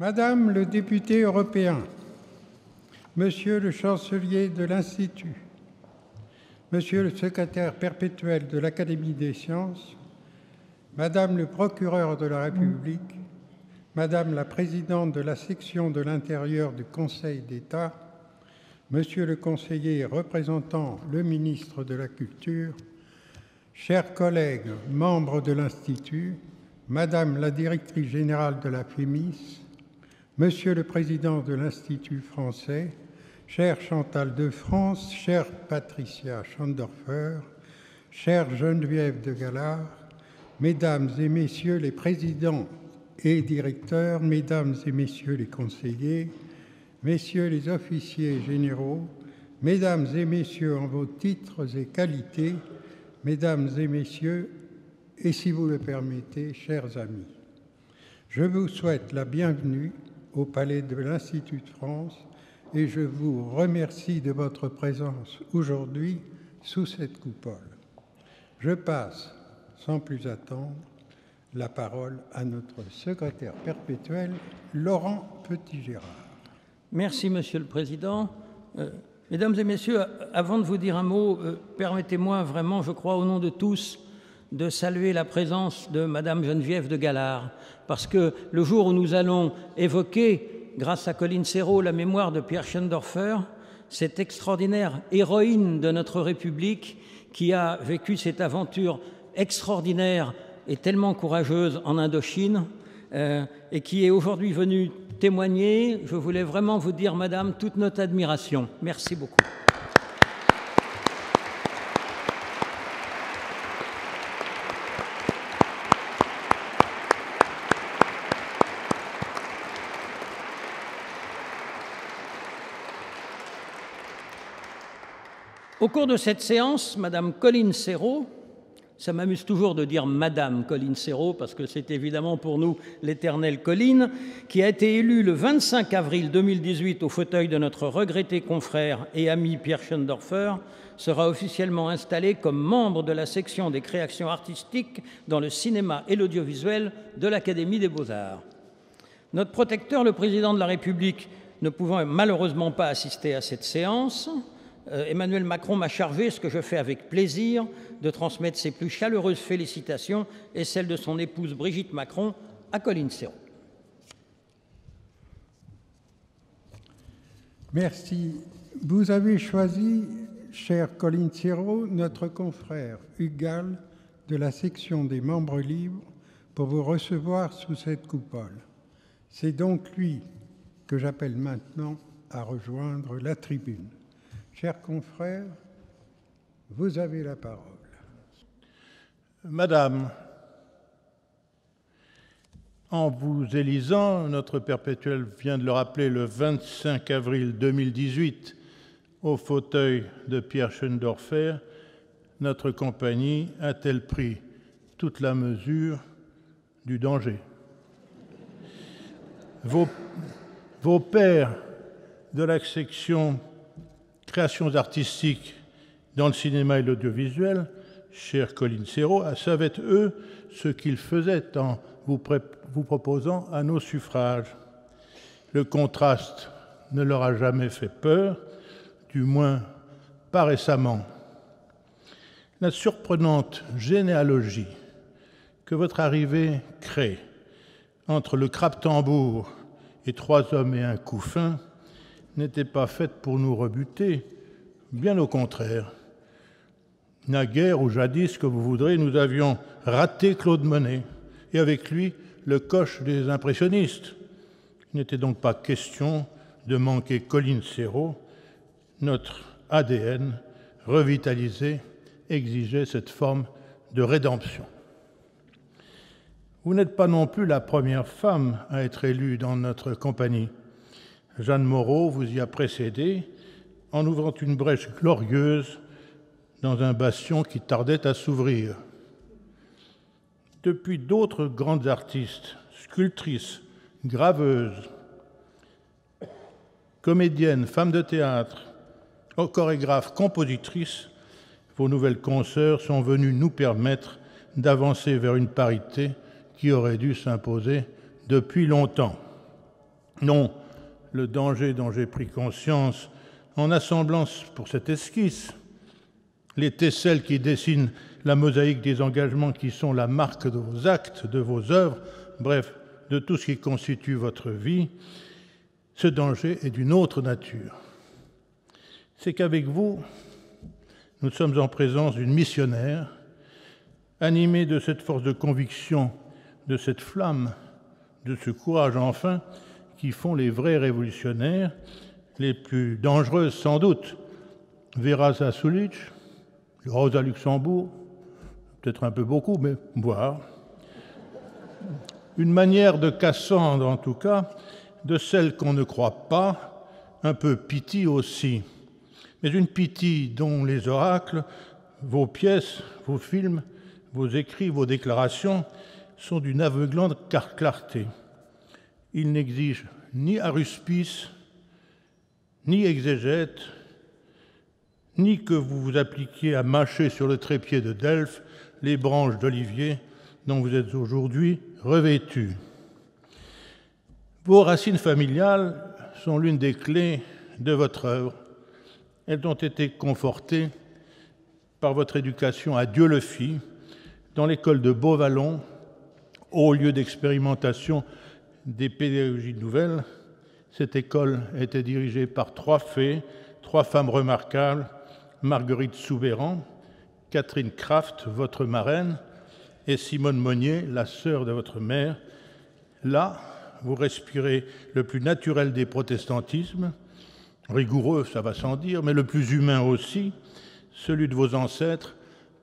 Madame le député européen, Monsieur le chancelier de l'Institut, Monsieur le secrétaire perpétuel de l'Académie des sciences, Madame le procureur de la République, Madame la présidente de la section de l'intérieur du Conseil d'État, Monsieur le conseiller représentant le ministre de la Culture, chers collègues membres de l'Institut, Madame la directrice générale de la FEMIS, Monsieur le président de l'Institut français, chère Chantal de France, chère Patricia Schandorfer, chère Geneviève de Galard, Mesdames et Messieurs les présidents et directeurs, Mesdames et Messieurs les conseillers, Messieurs les officiers généraux, Mesdames et Messieurs en vos titres et qualités, Mesdames et Messieurs, et si vous le permettez, chers amis, je vous souhaite la bienvenue au Palais de l'Institut de France et je vous remercie de votre présence aujourd'hui sous cette coupole. Je passe, sans plus attendre, la parole à notre secrétaire perpétuel, Laurent Petit-Gérard. Merci, Monsieur le Président. Euh, mesdames et Messieurs, avant de vous dire un mot, euh, permettez-moi vraiment, je crois, au nom de tous, de saluer la présence de Madame Geneviève de Galard, parce que le jour où nous allons évoquer, grâce à Colline Serrault, la mémoire de Pierre Schendorfer, cette extraordinaire héroïne de notre République qui a vécu cette aventure extraordinaire et tellement courageuse en Indochine, euh, et qui est aujourd'hui venue témoigner. Je voulais vraiment vous dire, Madame, toute notre admiration. Merci beaucoup. Au cours de cette séance, Madame Colline Serrault, ça m'amuse toujours de dire Madame Colline Serrault, parce que c'est évidemment pour nous l'éternelle Colline, qui a été élue le 25 avril 2018 au fauteuil de notre regretté confrère et ami Pierre Schendorfer, sera officiellement installée comme membre de la section des créations artistiques dans le cinéma et l'audiovisuel de l'Académie des beaux-arts. Notre protecteur, le président de la République, ne pouvant malheureusement pas assister à cette séance, Emmanuel Macron m'a chargé, ce que je fais avec plaisir, de transmettre ses plus chaleureuses félicitations et celles de son épouse Brigitte Macron à Colline Serrault. Merci. Vous avez choisi, cher Colline Serrault, notre confrère Hugal de la section des membres libres pour vous recevoir sous cette coupole. C'est donc lui que j'appelle maintenant à rejoindre la tribune. Chers confrères, vous avez la parole. Madame, en vous élisant, notre perpétuel vient de le rappeler le 25 avril 2018 au fauteuil de Pierre Schoendorfer, notre compagnie a-t-elle pris toute la mesure du danger? Vos, vos pères de la section créations artistiques dans le cinéma et l'audiovisuel, cher Colline Serrault, savaient, eux, ce qu'ils faisaient en vous, vous proposant à nos suffrages. Le contraste ne leur a jamais fait peur, du moins pas récemment. La surprenante généalogie que votre arrivée crée entre le crabe-tambour et trois hommes et un couffin n'était pas faite pour nous rebuter, bien au contraire. Naguère ou jadis, que vous voudrez, nous avions raté Claude Monet, et avec lui le coche des impressionnistes. Il n'était donc pas question de manquer Colline Serrault. Notre ADN revitalisé exigeait cette forme de rédemption. Vous n'êtes pas non plus la première femme à être élue dans notre compagnie. Jeanne Moreau vous y a précédé en ouvrant une brèche glorieuse dans un bastion qui tardait à s'ouvrir. Depuis d'autres grandes artistes, sculptrices, graveuses, comédiennes, femmes de théâtre, chorégraphes, compositrices, vos nouvelles consoeurs sont venues nous permettre d'avancer vers une parité qui aurait dû s'imposer depuis longtemps. Non, le danger dont j'ai pris conscience en assemblant pour cette esquisse les tesselles qui dessinent la mosaïque des engagements qui sont la marque de vos actes, de vos œuvres, bref, de tout ce qui constitue votre vie, ce danger est d'une autre nature. C'est qu'avec vous, nous sommes en présence d'une missionnaire, animée de cette force de conviction, de cette flamme, de ce courage enfin, qui font les vrais révolutionnaires, les plus dangereuses sans doute. Vera Zasulich, Rosa Luxembourg, peut-être un peu beaucoup, mais voir. Une manière de Cassandre, en tout cas, de celle qu'on ne croit pas, un peu pitié aussi, mais une pitié dont les oracles, vos pièces, vos films, vos écrits, vos déclarations sont d'une aveuglante clarté. Ils n'exigent ni aruspice, ni exégète, ni que vous vous appliquiez à mâcher sur le trépied de Delphes les branches d'olivier dont vous êtes aujourd'hui revêtus. Vos racines familiales sont l'une des clés de votre œuvre. Elles ont été confortées par votre éducation à Dieu le fit dans l'école de Beauvallon, haut lieu d'expérimentation des pédagogies nouvelles. Cette école était dirigée par trois fées, trois femmes remarquables, Marguerite Soubéran, Catherine Kraft, votre marraine, et Simone Monnier, la sœur de votre mère. Là, vous respirez le plus naturel des protestantismes, rigoureux, ça va sans dire, mais le plus humain aussi, celui de vos ancêtres,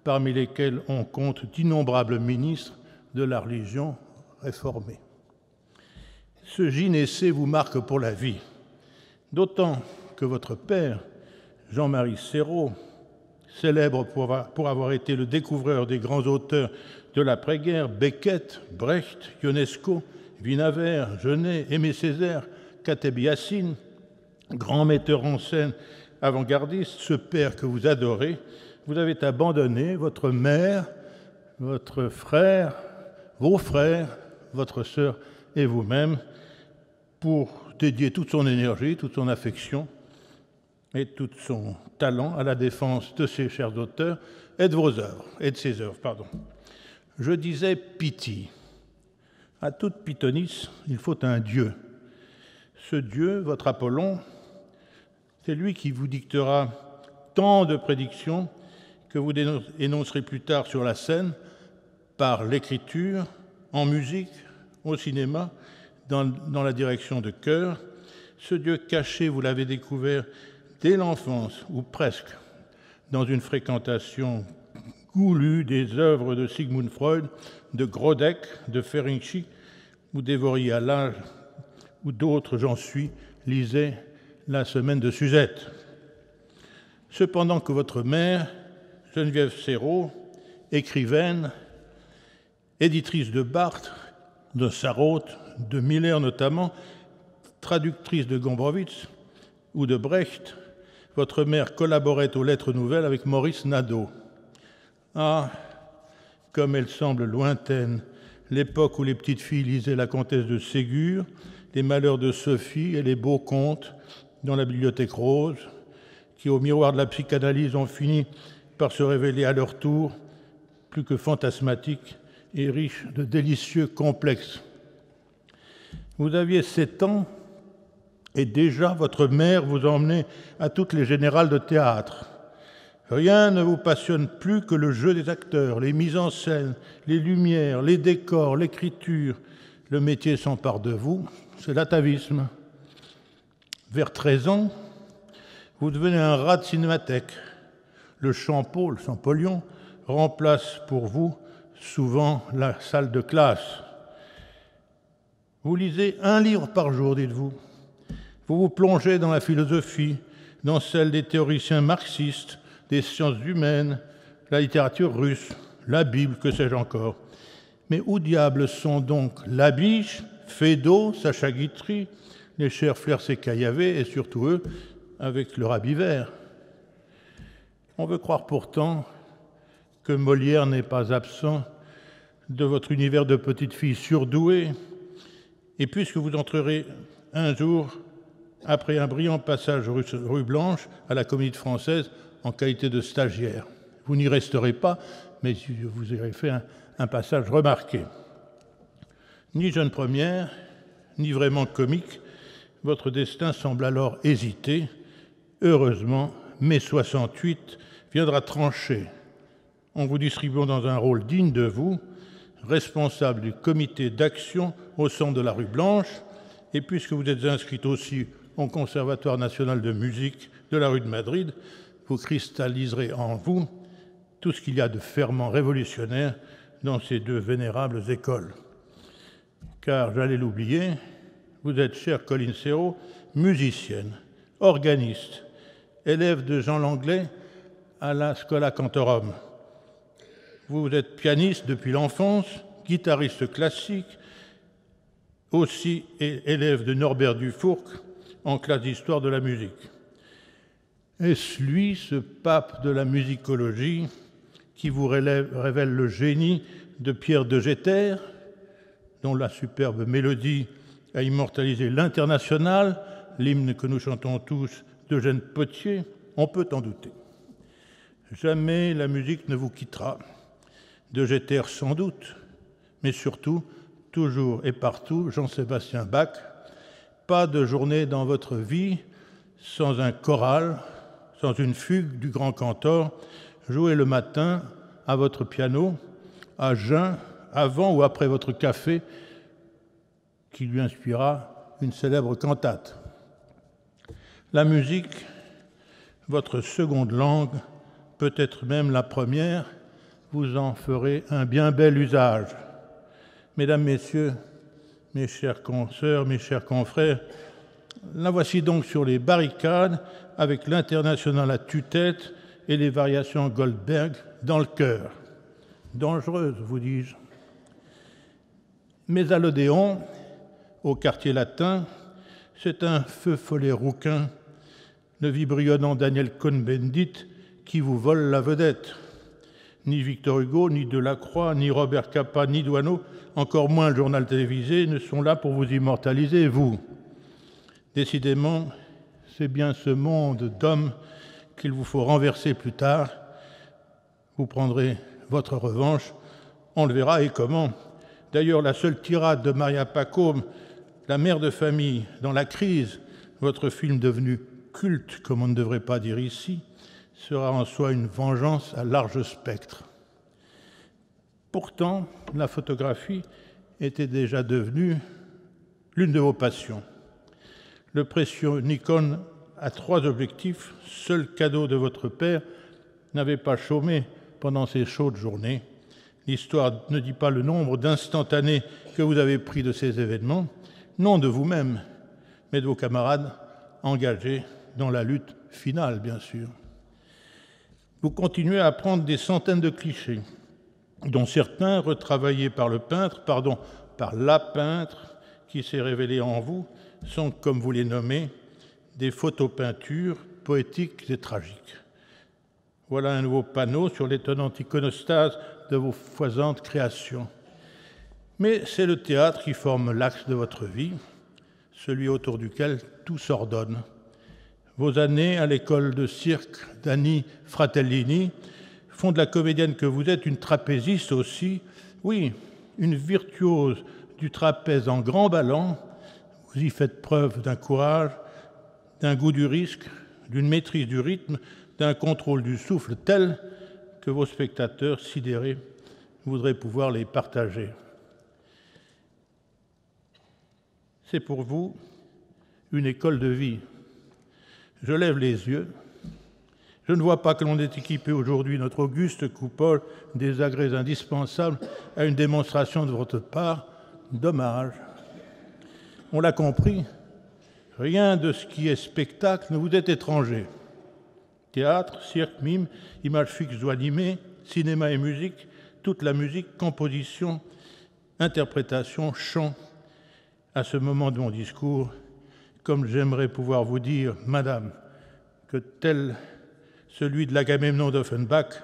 parmi lesquels on compte d'innombrables ministres de la religion réformée. Ce gynécée vous marque pour la vie, d'autant que votre père, Jean-Marie Serrault, célèbre pour avoir été le découvreur des grands auteurs de l'après-guerre, Beckett, Brecht, Ionesco, Vinaver, Genet, Aimé Césaire, Kateb Yassine, grand metteur en scène avant-gardiste, ce père que vous adorez, vous avez abandonné votre mère, votre frère, vos frères, votre sœur et vous-même pour dédier toute son énergie, toute son affection et tout son talent à la défense de ses chers auteurs et de vos œuvres, et de ses œuvres, pardon. Je disais pitié. À toute pythonisse, il faut un Dieu. Ce Dieu, votre Apollon, c'est lui qui vous dictera tant de prédictions que vous énoncerez plus tard sur la scène, par l'écriture, en musique, au cinéma, dans, la direction de cœur. Ce Dieu caché, vous l'avez découvert dès l'enfance, ou presque, dans une fréquentation goulue des œuvres de Sigmund Freud, de Grodeck, de Ferenczi, ou dévoriez à l'âge, ou d'autres, j'en suis, lisaient la semaine de Suzette. Cependant que votre mère, Geneviève Serrault, écrivaine, éditrice de Barthes, de Sarraute, de Miller notamment, traductrice de Gombrowicz ou de Brecht, votre mère collaborait aux Lettres Nouvelles avec Maurice Nadeau. Ah, comme elle semble lointaine, l'époque où les petites filles lisaient La Comtesse de Ségur, Les Malheurs de Sophie et les Beaux Contes dans la Bibliothèque Rose, qui, au miroir de la psychanalyse, ont fini par se révéler à leur tour plus que fantasmatiques et riches de délicieux complexes. Vous aviez sept ans et déjà votre mère vous emmenait à toutes les générales de théâtre. Rien ne vous passionne plus que le jeu des acteurs, les mises en scène, les lumières, les décors, l'écriture. Le métier s'empare de vous, c'est l'atavisme. Vers 13 ans, vous devenez un rat de cinémathèque. Le champeau, le Champollion, remplace pour vous souvent la salle de classe. Vous lisez un livre par jour, dites-vous. Vous vous plongez dans la philosophie, dans celle des théoriciens marxistes, des sciences humaines, la littérature russe, la Bible, que sais-je encore. Mais où diable sont donc Labiche, Fédot, Sacha Guitry, les chers Flers et Caillavet, et surtout eux, avec leur habit vert? On veut croire pourtant que Molière n'est pas absent de votre univers de petite fille surdouée, et puisque vous entrerez un jour, après un brillant passage rue Blanche à la Comédie Française en qualité de stagiaire. Vous n'y resterez pas, mais vous aurez fait un, un passage remarqué. Ni jeune première, ni vraiment comique, votre destin semble alors hésiter. Heureusement, mai 68 viendra trancher en vous distribuant dans un rôle digne de vous, responsable du comité d'action au centre de la rue Blanche, et puisque vous êtes inscrit aussi au Conservatoire national de musique de la rue de Madrid, vous cristalliserez en vous tout ce qu'il y a de ferment révolutionnaire dans ces deux vénérables écoles. Car, j'allais l'oublier, vous êtes, chère Colline Serrault, musicienne, organiste, élève de Jean Langlais à la Scola Cantorum. Vous êtes pianiste depuis l'enfance, guitariste classique, aussi élève de Norbert Dufourc en classe d'histoire de la musique. Est-ce lui, ce pape de la musicologie, qui vous révèle le génie de Pierre de Géter, dont la superbe mélodie a immortalisé l'international, l'hymne que nous chantons tous d'Eugène Potier, on peut en douter. Jamais la musique ne vous quittera. De Géter sans doute, mais surtout, toujours et partout, Jean-Sébastien Bach. Pas de journée dans votre vie sans un choral, sans une fugue du grand cantor, joué le matin à votre piano, à jeun, avant ou après votre café, qui lui inspira une célèbre cantate. La musique, votre seconde langue, peut-être même la première, vous en ferez un bien bel usage. Mesdames, Messieurs, mes chers consoeurs, mes chers confrères, la voici donc sur les barricades avec l'international à tue-tête et les variations Goldberg dans le cœur. Dangereuse, vous dis-je. Mais à l'Odéon, au quartier latin, c'est un feu follet rouquin, le vibrionnant Daniel Cohn-Bendit, qui vous vole la vedette. Ni Victor Hugo, ni Delacroix, ni Robert Capa, ni Douaneau, encore moins le journal télévisé, ne sont là pour vous immortaliser, vous. Décidément, c'est bien ce monde d'hommes qu'il vous faut renverser plus tard. Vous prendrez votre revanche, on le verra et comment. D'ailleurs, la seule tirade de Maria Pacôme, la mère de famille, dans la crise, votre film devenu culte, comme on ne devrait pas dire ici, sera en soi une vengeance à large spectre. Pourtant, la photographie était déjà devenue l'une de vos passions. Le précieux Nikon à trois objectifs, seul cadeau de votre père, n'avait pas chômé pendant ces chaudes journées. L'histoire ne dit pas le nombre d'instantanés que vous avez pris de ces événements, non de vous-même, mais de vos camarades engagés dans la lutte finale, bien sûr. Vous continuez à prendre des centaines de clichés, dont certains retravaillés par le peintre, pardon, par la peintre qui s'est révélée en vous, sont, comme vous les nommez, des photopeintures poétiques et tragiques. Voilà un nouveau panneau sur l'étonnante iconostase de vos foisantes créations. Mais c'est le théâtre qui forme l'axe de votre vie, celui autour duquel tout s'ordonne. Vos années à l'école de cirque d'Annie Fratellini font de la comédienne que vous êtes une trapéziste aussi, oui, une virtuose du trapèze en grand ballon. Vous y faites preuve d'un courage d'un goût du risque, d'une maîtrise du rythme, d'un contrôle du souffle tel que vos spectateurs sidérés voudraient pouvoir les partager. C'est pour vous une école de vie. Je lève les yeux. Je ne vois pas que l'on ait équipé aujourd'hui notre auguste coupole des agrès indispensables à une démonstration de votre part. Dommage. On l'a compris, Rien de ce qui est spectacle ne vous est étranger. Théâtre, cirque, mime, images fixes ou animées, cinéma et musique, toute la musique, composition, interprétation, chant. À ce moment de mon discours, comme j'aimerais pouvoir vous dire, Madame, que tel celui de l'Agamemnon d'Offenbach,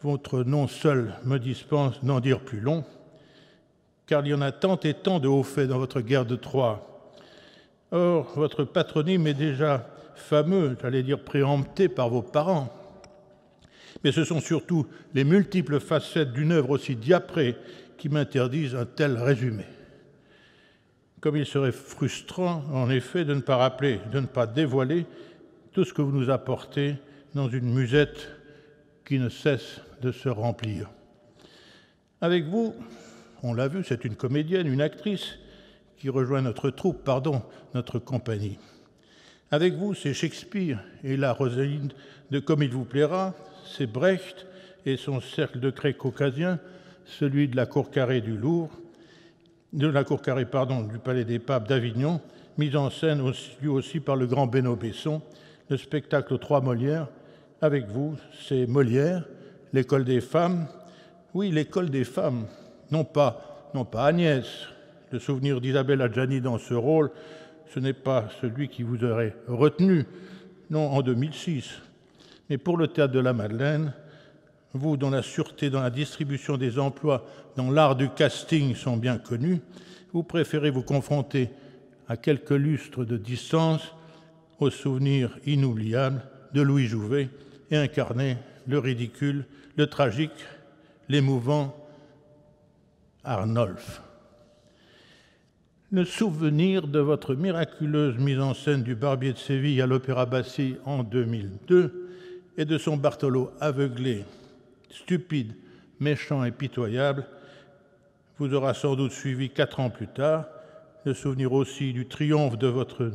votre nom seul me dispense d'en dire plus long, car il y en a tant et tant de hauts faits dans votre guerre de Troie Or, votre patronyme est déjà fameux, j'allais dire préempté par vos parents. Mais ce sont surtout les multiples facettes d'une œuvre aussi diaprée qui m'interdisent un tel résumé. Comme il serait frustrant, en effet, de ne pas rappeler, de ne pas dévoiler tout ce que vous nous apportez dans une musette qui ne cesse de se remplir. Avec vous, on l'a vu, c'est une comédienne, une actrice qui rejoint notre troupe, pardon, notre compagnie. Avec vous, c'est Shakespeare et la Rosaline de Comme il vous plaira, c'est Brecht et son cercle de craie caucasien, celui de la cour carrée du Louvre, de la cour carrée, pardon, du Palais des Papes d'Avignon, mise en scène aussi, lui aussi par le grand Benoît Besson, le spectacle trois Molières. Avec vous, c'est Molière, l'école des femmes. Oui, l'école des femmes, non pas, non pas Agnès. Le souvenir d'Isabelle Adjani dans ce rôle, ce n'est pas celui qui vous aurait retenu, non, en 2006. Mais pour le théâtre de la Madeleine, vous dont la sûreté dans la distribution des emplois dans l'art du casting sont bien connus, vous préférez vous confronter à quelques lustres de distance au souvenir inoubliable de Louis Jouvet et incarner le ridicule, le tragique, l'émouvant Arnolphe. Le souvenir de votre miraculeuse mise en scène du Barbier de Séville à l'Opéra Bassi en 2002 et de son Bartolo aveuglé stupide, méchant et pitoyable, vous aura sans doute suivi quatre ans plus tard, le souvenir aussi du triomphe de votre,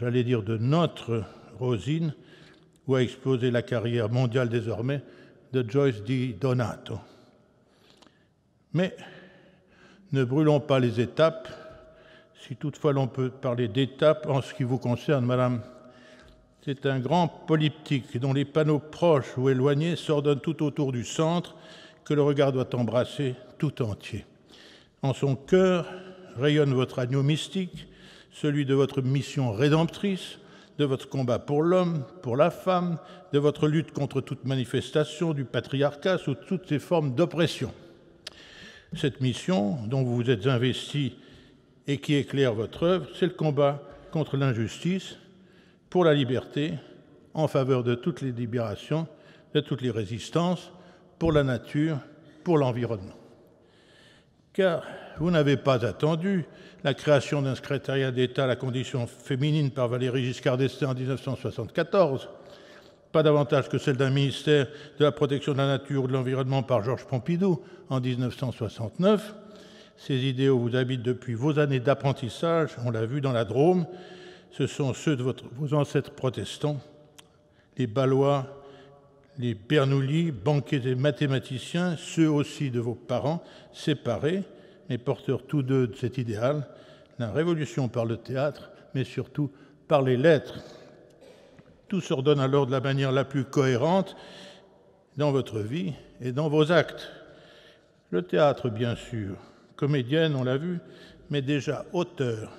j'allais dire de notre Rosine, où a explosé la carrière mondiale désormais de Joyce D. Donato. Mais ne brûlons pas les étapes, si toutefois l'on peut parler d'étapes en ce qui vous concerne, Madame c'est un grand polyptyque dont les panneaux proches ou éloignés s'ordonnent tout autour du centre que le regard doit embrasser tout entier. En son cœur rayonne votre agneau mystique, celui de votre mission rédemptrice, de votre combat pour l'homme, pour la femme, de votre lutte contre toute manifestation du patriarcat sous toutes ses formes d'oppression. Cette mission dont vous vous êtes investi et qui éclaire votre œuvre, c'est le combat contre l'injustice, pour la liberté, en faveur de toutes les libérations, de toutes les résistances, pour la nature, pour l'environnement. Car vous n'avez pas attendu la création d'un secrétariat d'État à la condition féminine par Valéry Giscard d'Estaing en 1974, pas davantage que celle d'un ministère de la protection de la nature ou de l'environnement par Georges Pompidou en 1969. Ces idéaux vous habitent depuis vos années d'apprentissage, on l'a vu dans la Drôme, ce sont ceux de vos ancêtres protestants, les Balois, les Bernoulli, banquiers et mathématiciens, ceux aussi de vos parents, séparés, mais porteurs tous deux de cet idéal, la révolution par le théâtre, mais surtout par les lettres. Tout s'ordonne alors de la manière la plus cohérente dans votre vie et dans vos actes. Le théâtre, bien sûr, comédienne, on l'a vu, mais déjà auteur.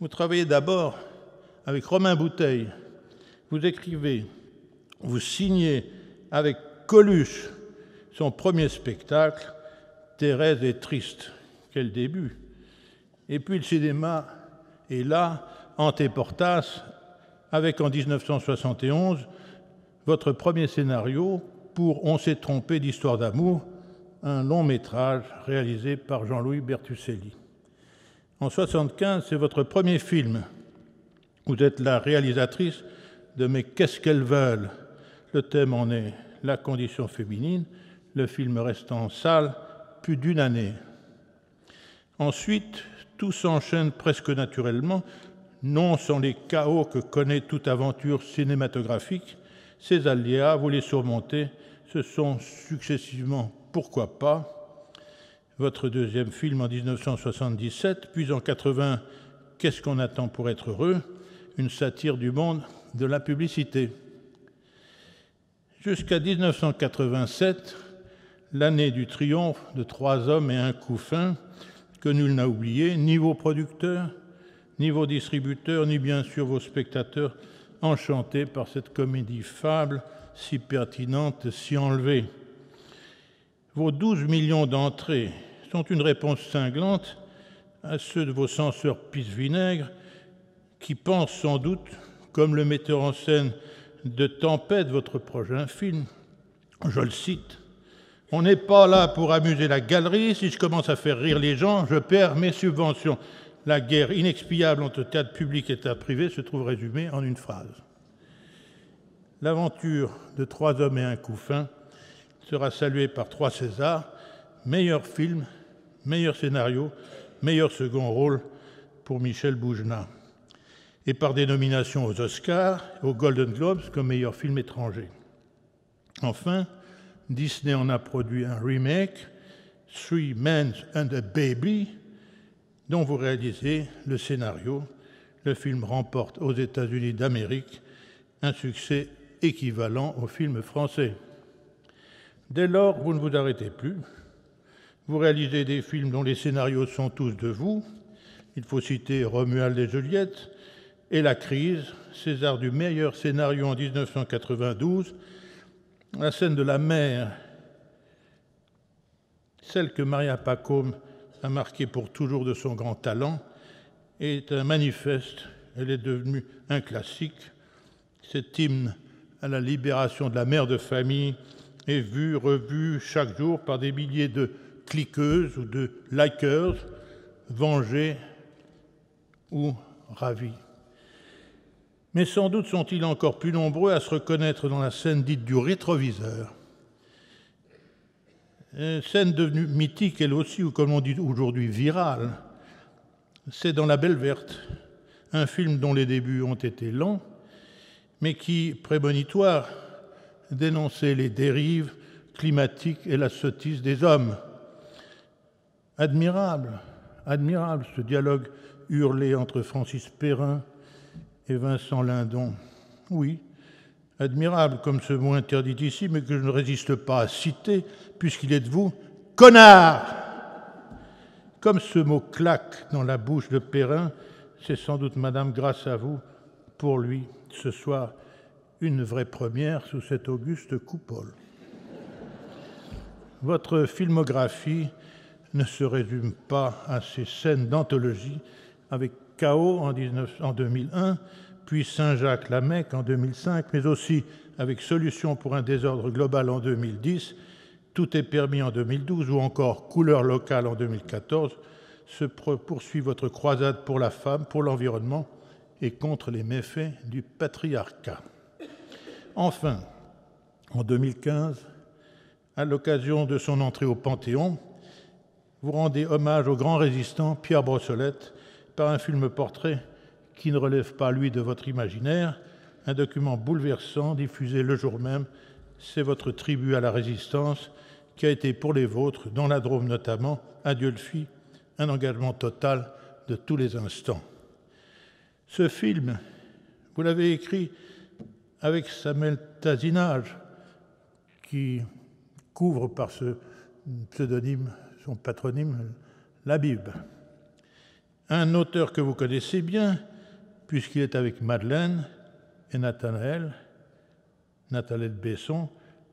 Vous travaillez d'abord avec Romain Bouteille, vous écrivez, vous signez avec Coluche son premier spectacle, Thérèse est triste. Quel début Et puis le cinéma est là, Antéportas, avec en 1971 votre premier scénario pour On s'est trompé d'histoire d'amour, un long métrage réalisé par Jean-Louis Bertucelli. En 1975, c'est votre premier film, vous êtes la réalisatrice de Mais qu'est-ce qu'elles veulent? Le thème en est la condition féminine. Le film reste en salle plus d'une année. Ensuite, tout s'enchaîne presque naturellement, non sans les chaos que connaît toute aventure cinématographique. Ces aléas, vous les surmontez, ce sont successivement Pourquoi pas? Votre deuxième film en 1977, puis en 80, Qu'est-ce qu'on attend pour être heureux? Une satire du monde de la publicité. Jusqu'à 1987, l'année du triomphe de trois hommes et un couffin, que nul n'a oublié, ni vos producteurs, ni vos distributeurs, ni bien sûr vos spectateurs, enchantés par cette comédie fable si pertinente, si enlevée. Vos 12 millions d'entrées sont une réponse cinglante à ceux de vos censeurs pisse-vinaigre qui pense sans doute, comme le metteur en scène de Tempête, votre prochain film, je le cite, On n'est pas là pour amuser la galerie, si je commence à faire rire les gens, je perds mes subventions. La guerre inexpiable entre théâtre public et théâtre privé se trouve résumée en une phrase. L'aventure de Trois hommes et un couffin sera saluée par trois Césars, meilleur film, meilleur scénario, meilleur second rôle pour Michel Boujna, et par des nominations aux Oscars, aux Golden Globes comme meilleur film étranger. Enfin, Disney en a produit un remake, Three Men and a Baby, dont vous réalisez le scénario. Le film remporte aux États-Unis d'Amérique un succès équivalent au film français. Dès lors, vous ne vous arrêtez plus. Vous réalisez des films dont les scénarios sont tous de vous. Il faut citer Romuald et Juliette et La crise, César du meilleur scénario en 1992, la scène de la mer, celle que Maria Pacôme a marquée pour toujours de son grand talent, est un manifeste. Elle est devenue un classique. Cet hymne à la libération de la mère de famille est vu, revu chaque jour par des milliers de cliqueuses ou de likers, vengés ou ravis. Mais sans doute sont-ils encore plus nombreux à se reconnaître dans la scène dite du rétroviseur. Une scène devenue mythique, elle aussi, ou comme on dit aujourd'hui, virale. C'est dans La Belle Verte, un film dont les débuts ont été lents, mais qui, prémonitoire, dénonçait les dérives climatiques et la sottise des hommes. Admirable, admirable ce dialogue hurlé entre Francis Perrin et Vincent Lindon. Oui, admirable comme ce mot interdit ici, mais que je ne résiste pas à citer, puisqu'il est de vous, connard Comme ce mot claque dans la bouche de Perrin, c'est sans doute, madame, grâce à vous, pour lui, ce soir, une vraie première sous cette auguste coupole. Votre filmographie ne se résume pas à ces scènes d'anthologie avec Chaos en, en 2001, puis Saint-Jacques la Mecque en 2005, mais aussi avec Solution pour un désordre global en 2010, Tout est permis en 2012 ou encore Couleur locale en 2014, se poursuit votre croisade pour la femme, pour l'environnement et contre les méfaits du patriarcat. Enfin, en 2015, à l'occasion de son entrée au Panthéon, vous rendez hommage au grand résistant Pierre Brossolette par un film portrait qui ne relève pas, lui, de votre imaginaire, un document bouleversant diffusé le jour même. C'est votre tribut à la résistance qui a été pour les vôtres, dans la Drôme notamment, à un engagement total de tous les instants. Ce film, vous l'avez écrit avec Samuel Tazinage, qui couvre par ce pseudonyme, son patronyme, la Bible un auteur que vous connaissez bien, puisqu'il est avec Madeleine et Nathanaël, Nathalie Besson,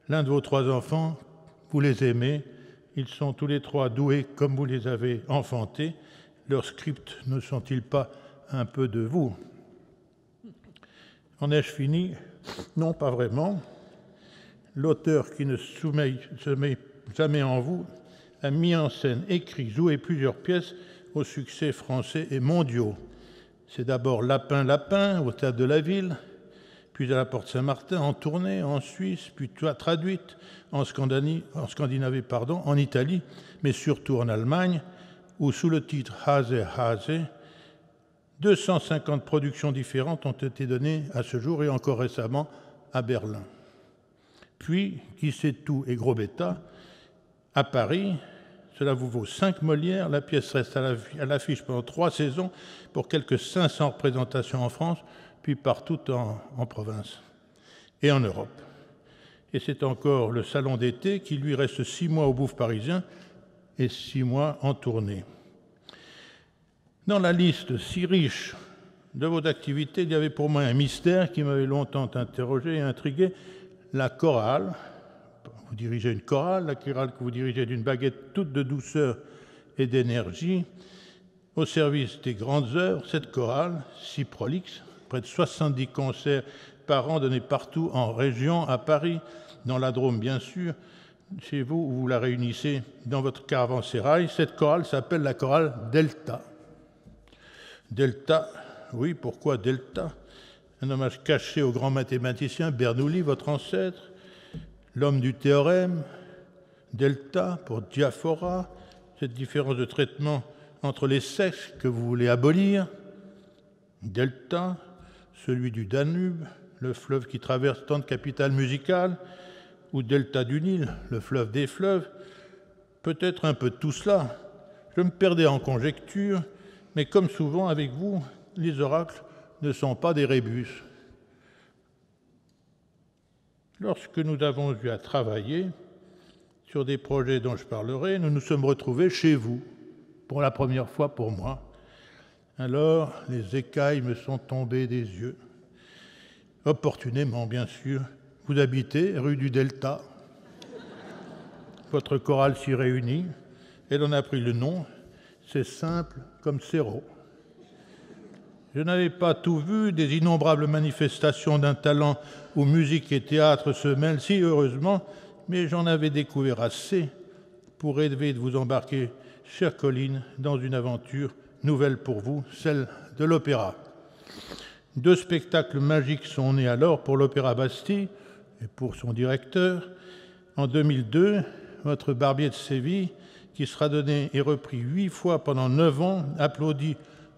l'un de vos trois enfants, vous les aimez, ils sont tous les trois doués comme vous les avez enfantés, leurs scripts ne sont-ils pas un peu de vous? En ai-je fini? Non, pas vraiment. L'auteur qui ne se jamais en vous a mis en scène, écrit, joué plusieurs pièces aux succès français et mondiaux. C'est d'abord Lapin Lapin au théâtre de la ville, puis à la Porte Saint-Martin en tournée en Suisse, puis traduite en Scandinavie, en, pardon, en Italie, mais surtout en Allemagne, où sous le titre Hase Hase, 250 productions différentes ont été données à ce jour et encore récemment à Berlin. Puis, qui sait tout et gros bêta, à Paris, cela vous vaut 5 Molières. La pièce reste à l'affiche pendant trois saisons pour quelques 500 représentations en France, puis partout en, province et en Europe. Et c'est encore le salon d'été qui lui reste six mois au bouffe parisien et six mois en tournée. Dans la liste si riche de vos activités, il y avait pour moi un mystère qui m'avait longtemps interrogé et intrigué, la chorale, vous dirigez une chorale, la chorale que vous dirigez d'une baguette toute de douceur et d'énergie. Au service des grandes œuvres, cette chorale, si prolixe, près de 70 concerts par an donnés partout en région, à Paris, dans la Drôme bien sûr, chez vous, où vous la réunissez dans votre caravansérail, cette chorale s'appelle la chorale Delta. Delta, oui, pourquoi Delta? Un hommage caché au grand mathématicien Bernoulli, votre ancêtre, l'homme du théorème, Delta pour diaphora, cette différence de traitement entre les sexes que vous voulez abolir, Delta, celui du Danube, le fleuve qui traverse tant de capitales musicales, ou Delta du Nil, le fleuve des fleuves, peut-être un peu de tout cela. Je me perdais en conjectures, mais comme souvent avec vous, les oracles ne sont pas des rébus. Lorsque nous avons eu à travailler sur des projets dont je parlerai, nous nous sommes retrouvés chez vous, pour la première fois pour moi. Alors les écailles me sont tombées des yeux. Opportunément, bien sûr, vous habitez rue du Delta. Votre chorale s'y réunit. Elle en a pris le nom. C'est simple comme Céro. Je n'avais pas tout vu des innombrables manifestations d'un talent où musique et théâtre se mêlent si heureusement, mais j'en avais découvert assez pour rêver de vous embarquer, chère Colline, dans une aventure nouvelle pour vous, celle de l'opéra. Deux spectacles magiques sont nés alors pour l'Opéra Bastille et pour son directeur. En 2002, votre Barbier de Séville, qui sera donné et repris huit fois pendant neuf ans, applaudi,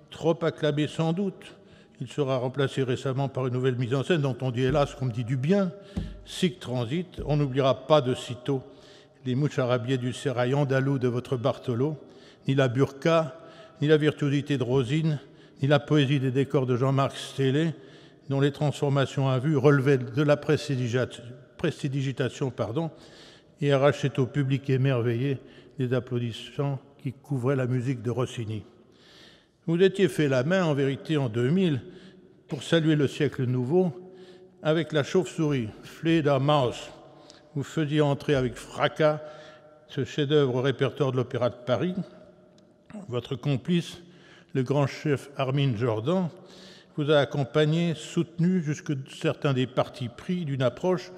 trop acclamé sans doute. Il sera remplacé récemment par une nouvelle mise en scène dont on dit hélas qu'on me dit du bien. Sic Transit, on n'oubliera pas de sitôt les moucharabiers du sérail andalou de votre Bartolo, ni la burqa, ni la virtuosité de Rosine, ni la poésie des décors de Jean-Marc Stélé, dont les transformations à vue relevaient de la prestidigitation pardon, et arrachaient au public émerveillé les applaudissements qui couvraient la musique de Rossini. Vous étiez fait la main, en vérité, en 2000, pour saluer le siècle nouveau, avec la chauve-souris, Fleda Mouse. Vous faisiez entrer avec fracas ce chef-d'œuvre répertoire de l'Opéra de Paris. Votre complice, le grand chef Armin Jordan, vous a accompagné, soutenu jusque certains des partis pris d'une approche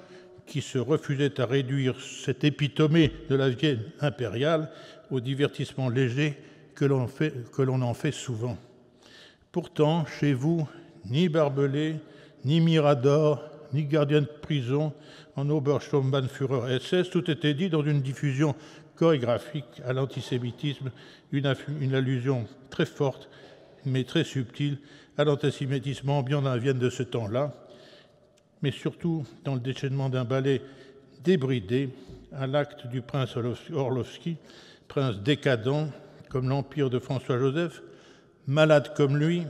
qui se refusait à réduire cette épitomée de la Vienne impériale au divertissement léger que l'on en fait souvent. Pourtant, chez vous, ni barbelé, ni mirador, ni gardien de prison en Obersturmbannführer SS, tout était dit dans une diffusion chorégraphique à l'antisémitisme, une, une allusion très forte mais très subtile à l'antisémitisme ambiant dans la Vienne de ce temps-là, mais surtout dans le déchaînement d'un ballet débridé à l'acte du prince Orlovski, prince décadent comme l'empire de François-Joseph, malade comme lui,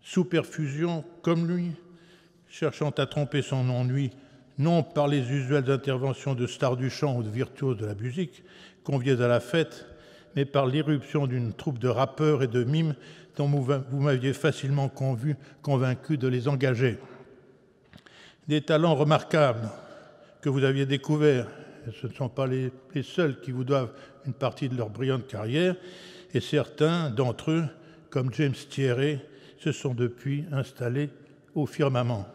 sous perfusion comme lui, cherchant à tromper son ennui, non par les usuelles interventions de stars du chant ou de virtuoses de la musique, conviés à la fête, mais par l'irruption d'une troupe de rappeurs et de mimes dont vous m'aviez facilement convaincu de les engager. Des talents remarquables que vous aviez découverts, ce ne sont pas les, seuls qui vous doivent une partie de leur brillante carrière, et certains d'entre eux, comme James Thierry, se sont depuis installés au firmament.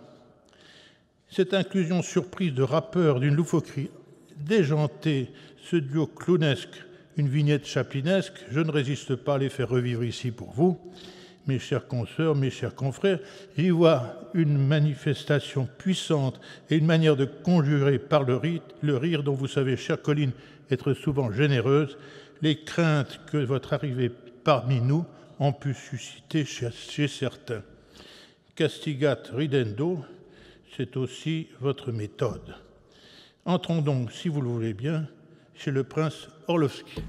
Cette inclusion surprise de rappeurs d'une loufoquerie déjantée, ce duo clownesque une vignette chaplinesque, je ne résiste pas à les faire revivre ici pour vous. Mes chers consoeurs, mes chers confrères, j'y vois une manifestation puissante et une manière de conjurer par le rire, le rire dont vous savez, chère Colline, être souvent généreuse, les craintes que votre arrivée parmi nous ont pu susciter chez, chez certains. Castigat ridendo, c'est aussi votre méthode. Entrons donc, si vous le voulez bien, chez le prince Orlovski.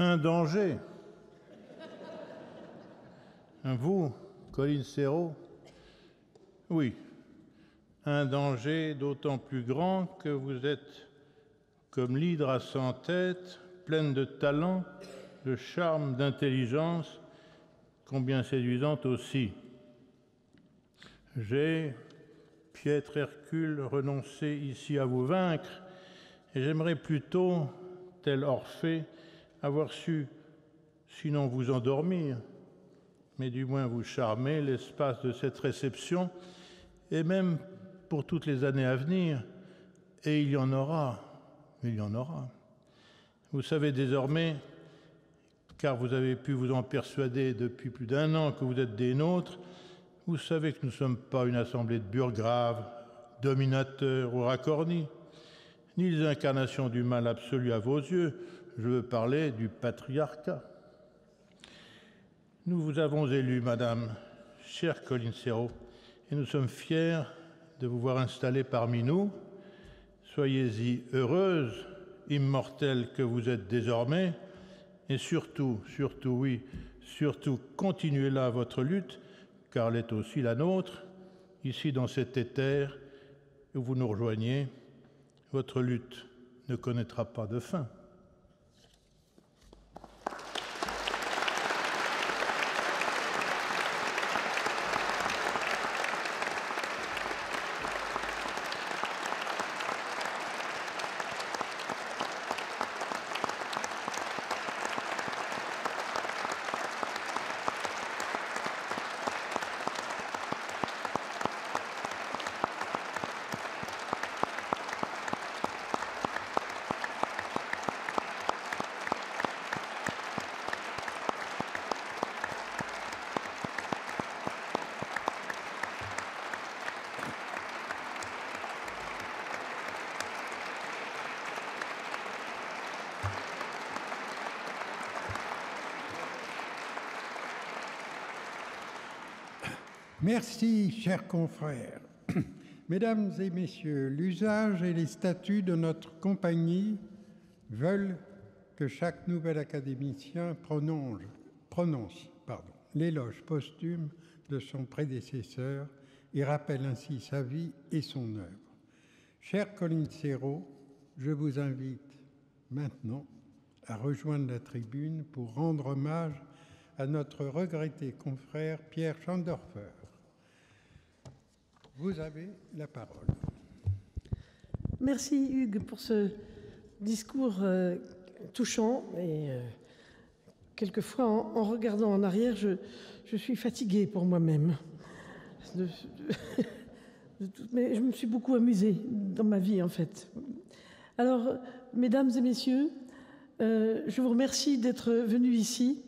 Un danger. Vous, Colline Serrault Oui, un danger d'autant plus grand que vous êtes comme l'hydre à cent têtes, pleine de talent, de charme, d'intelligence, combien séduisante aussi. J'ai, piètre Hercule, renoncé ici à vous vaincre, et j'aimerais plutôt, tel Orphée, avoir su, sinon vous endormir, mais du moins vous charmer l'espace de cette réception, et même pour toutes les années à venir, et il y en aura, il y en aura. Vous savez désormais, car vous avez pu vous en persuader depuis plus d'un an que vous êtes des nôtres, vous savez que nous ne sommes pas une assemblée de burgraves, dominateurs ou racornis, ni les incarnations du mal absolu à vos yeux, je veux parler du patriarcat. Nous vous avons élu, Madame, chère Colline Serrault, et nous sommes fiers de vous voir installée parmi nous. Soyez-y heureuse, immortelle que vous êtes désormais, et surtout, surtout, oui, surtout, continuez là votre lutte, car elle est aussi la nôtre, ici dans cet éther où vous nous rejoignez. Votre lutte ne connaîtra pas de fin. Merci, chers confrères. Mesdames et messieurs, l'usage et les statuts de notre compagnie veulent que chaque nouvel académicien prononce, l'éloge posthume de son prédécesseur et rappelle ainsi sa vie et son œuvre. Cher Colin Serrault, je vous invite maintenant à rejoindre la tribune pour rendre hommage à notre regretté confrère Pierre Schandorfer. Vous avez la parole. Merci Hugues pour ce discours euh, touchant et euh, quelquefois en, regardant en arrière, je, je suis fatiguée pour moi-même. mais je me suis beaucoup amusée dans ma vie en fait. Alors, mesdames et messieurs, euh, je vous remercie d'être venus ici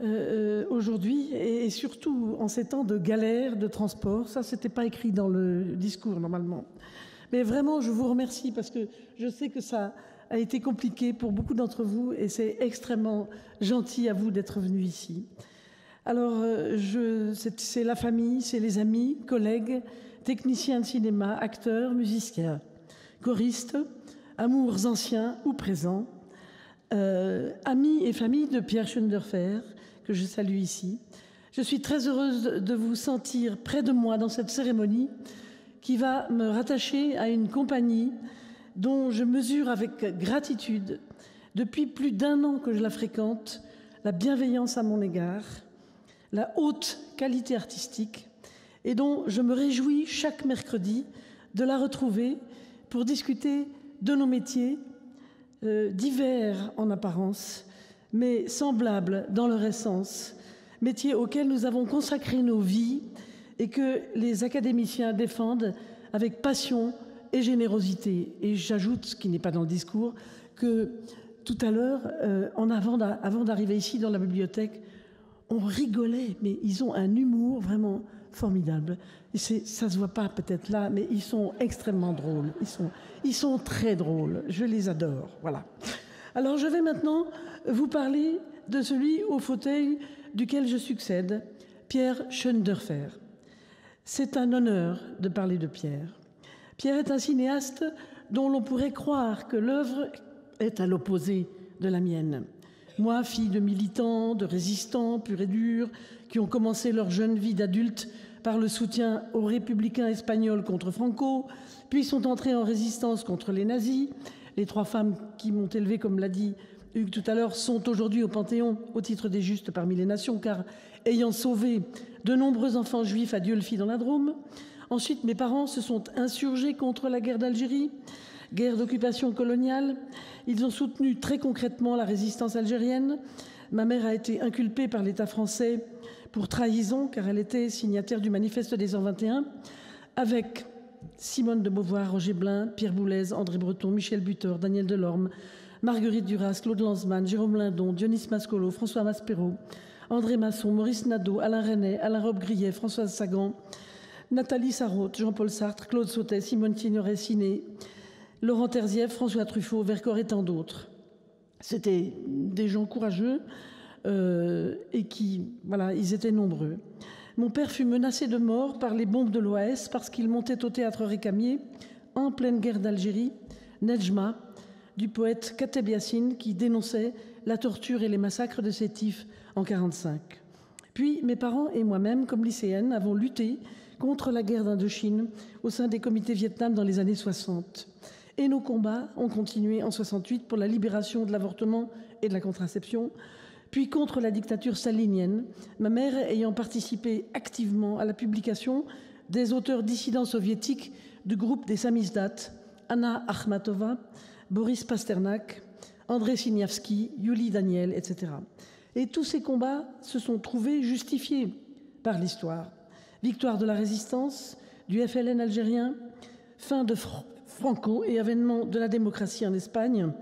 euh, aujourd'hui et, surtout en ces temps de galère de transport. Ça, c'était pas écrit dans le discours normalement. Mais vraiment, je vous remercie parce que je sais que ça a été compliqué pour beaucoup d'entre vous et c'est extrêmement gentil à vous d'être venus ici. Alors, euh, c'est la famille, c'est les amis, collègues, techniciens de cinéma, acteurs, musiciens, choristes, amours anciens ou présents, euh, amis et famille de Pierre Schoenderfer, que je salue ici. Je suis très heureuse de vous sentir près de moi dans cette cérémonie qui va me rattacher à une compagnie dont je mesure avec gratitude, depuis plus d'un an que je la fréquente, la bienveillance à mon égard, la haute qualité artistique, et dont je me réjouis chaque mercredi de la retrouver pour discuter de nos métiers, euh, divers en apparence, mais semblables dans leur essence, métiers auxquels nous avons consacré nos vies et que les académiciens défendent avec passion et générosité. Et j'ajoute, ce qui n'est pas dans le discours, que tout à l'heure, euh, avant d'arriver ici dans la bibliothèque, on rigolait, mais ils ont un humour vraiment formidable. Et ça se voit pas peut-être là, mais ils sont extrêmement drôles. Ils sont, ils sont très drôles. Je les adore. Voilà. Alors je vais maintenant vous parler de celui au fauteuil duquel je succède, Pierre Schoenderfer. C'est un honneur de parler de Pierre. Pierre est un cinéaste dont l'on pourrait croire que l'œuvre est à l'opposé de la mienne. Moi, fille de militants, de résistants purs et durs, qui ont commencé leur jeune vie d'adulte par le soutien aux républicains espagnols contre Franco, puis sont entrés en résistance contre les nazis. Les trois femmes qui m'ont élevée, comme l'a dit Hugues tout à l'heure, sont aujourd'hui au Panthéon au titre des justes parmi les nations, car ayant sauvé de nombreux enfants juifs, adieu le fit dans la Drôme. Ensuite, mes parents se sont insurgés contre la guerre d'Algérie, guerre d'occupation coloniale. Ils ont soutenu très concrètement la résistance algérienne. Ma mère a été inculpée par l'État français pour trahison, car elle était signataire du manifeste des 121, avec Simone de Beauvoir, Roger Blin, Pierre Boulez, André Breton, Michel Butor, Daniel Delorme, Marguerite Duras, Claude Lanzmann, Jérôme Lindon, Dionys Mascolo, François Maspero, André Masson, Maurice Nadeau, Alain Renet, Alain Robe-Grillet, Françoise Sagan, Nathalie Sarraute, Jean-Paul Sartre, Claude Sautet, Simone Signoret-Ciné, Laurent Terzieff, François Truffaut, Vercors et tant d'autres. C'était des gens courageux euh, et qui, voilà, ils étaient nombreux. Mon père fut menacé de mort par les bombes de l'OAS parce qu'il montait au théâtre Récamier, en pleine guerre d'Algérie, Nejma, du poète Kateb Yassine, qui dénonçait la torture et les massacres de Sétif en 1945. Puis mes parents et moi-même, comme lycéenne, avons lutté contre la guerre d'Indochine au sein des comités Vietnam dans les années 60. Et nos combats ont continué en 68 pour la libération de l'avortement et de la contraception, puis contre la dictature stalinienne, ma mère ayant participé activement à la publication des auteurs dissidents soviétiques du groupe des samizdat, Anna Akhmatova, Boris Pasternak, André Signavski, Yuli Daniel, etc. Et tous ces combats se sont trouvés justifiés par l'histoire. Victoire de la résistance, du FLN algérien, fin de Franco et avènement de la démocratie en Espagne,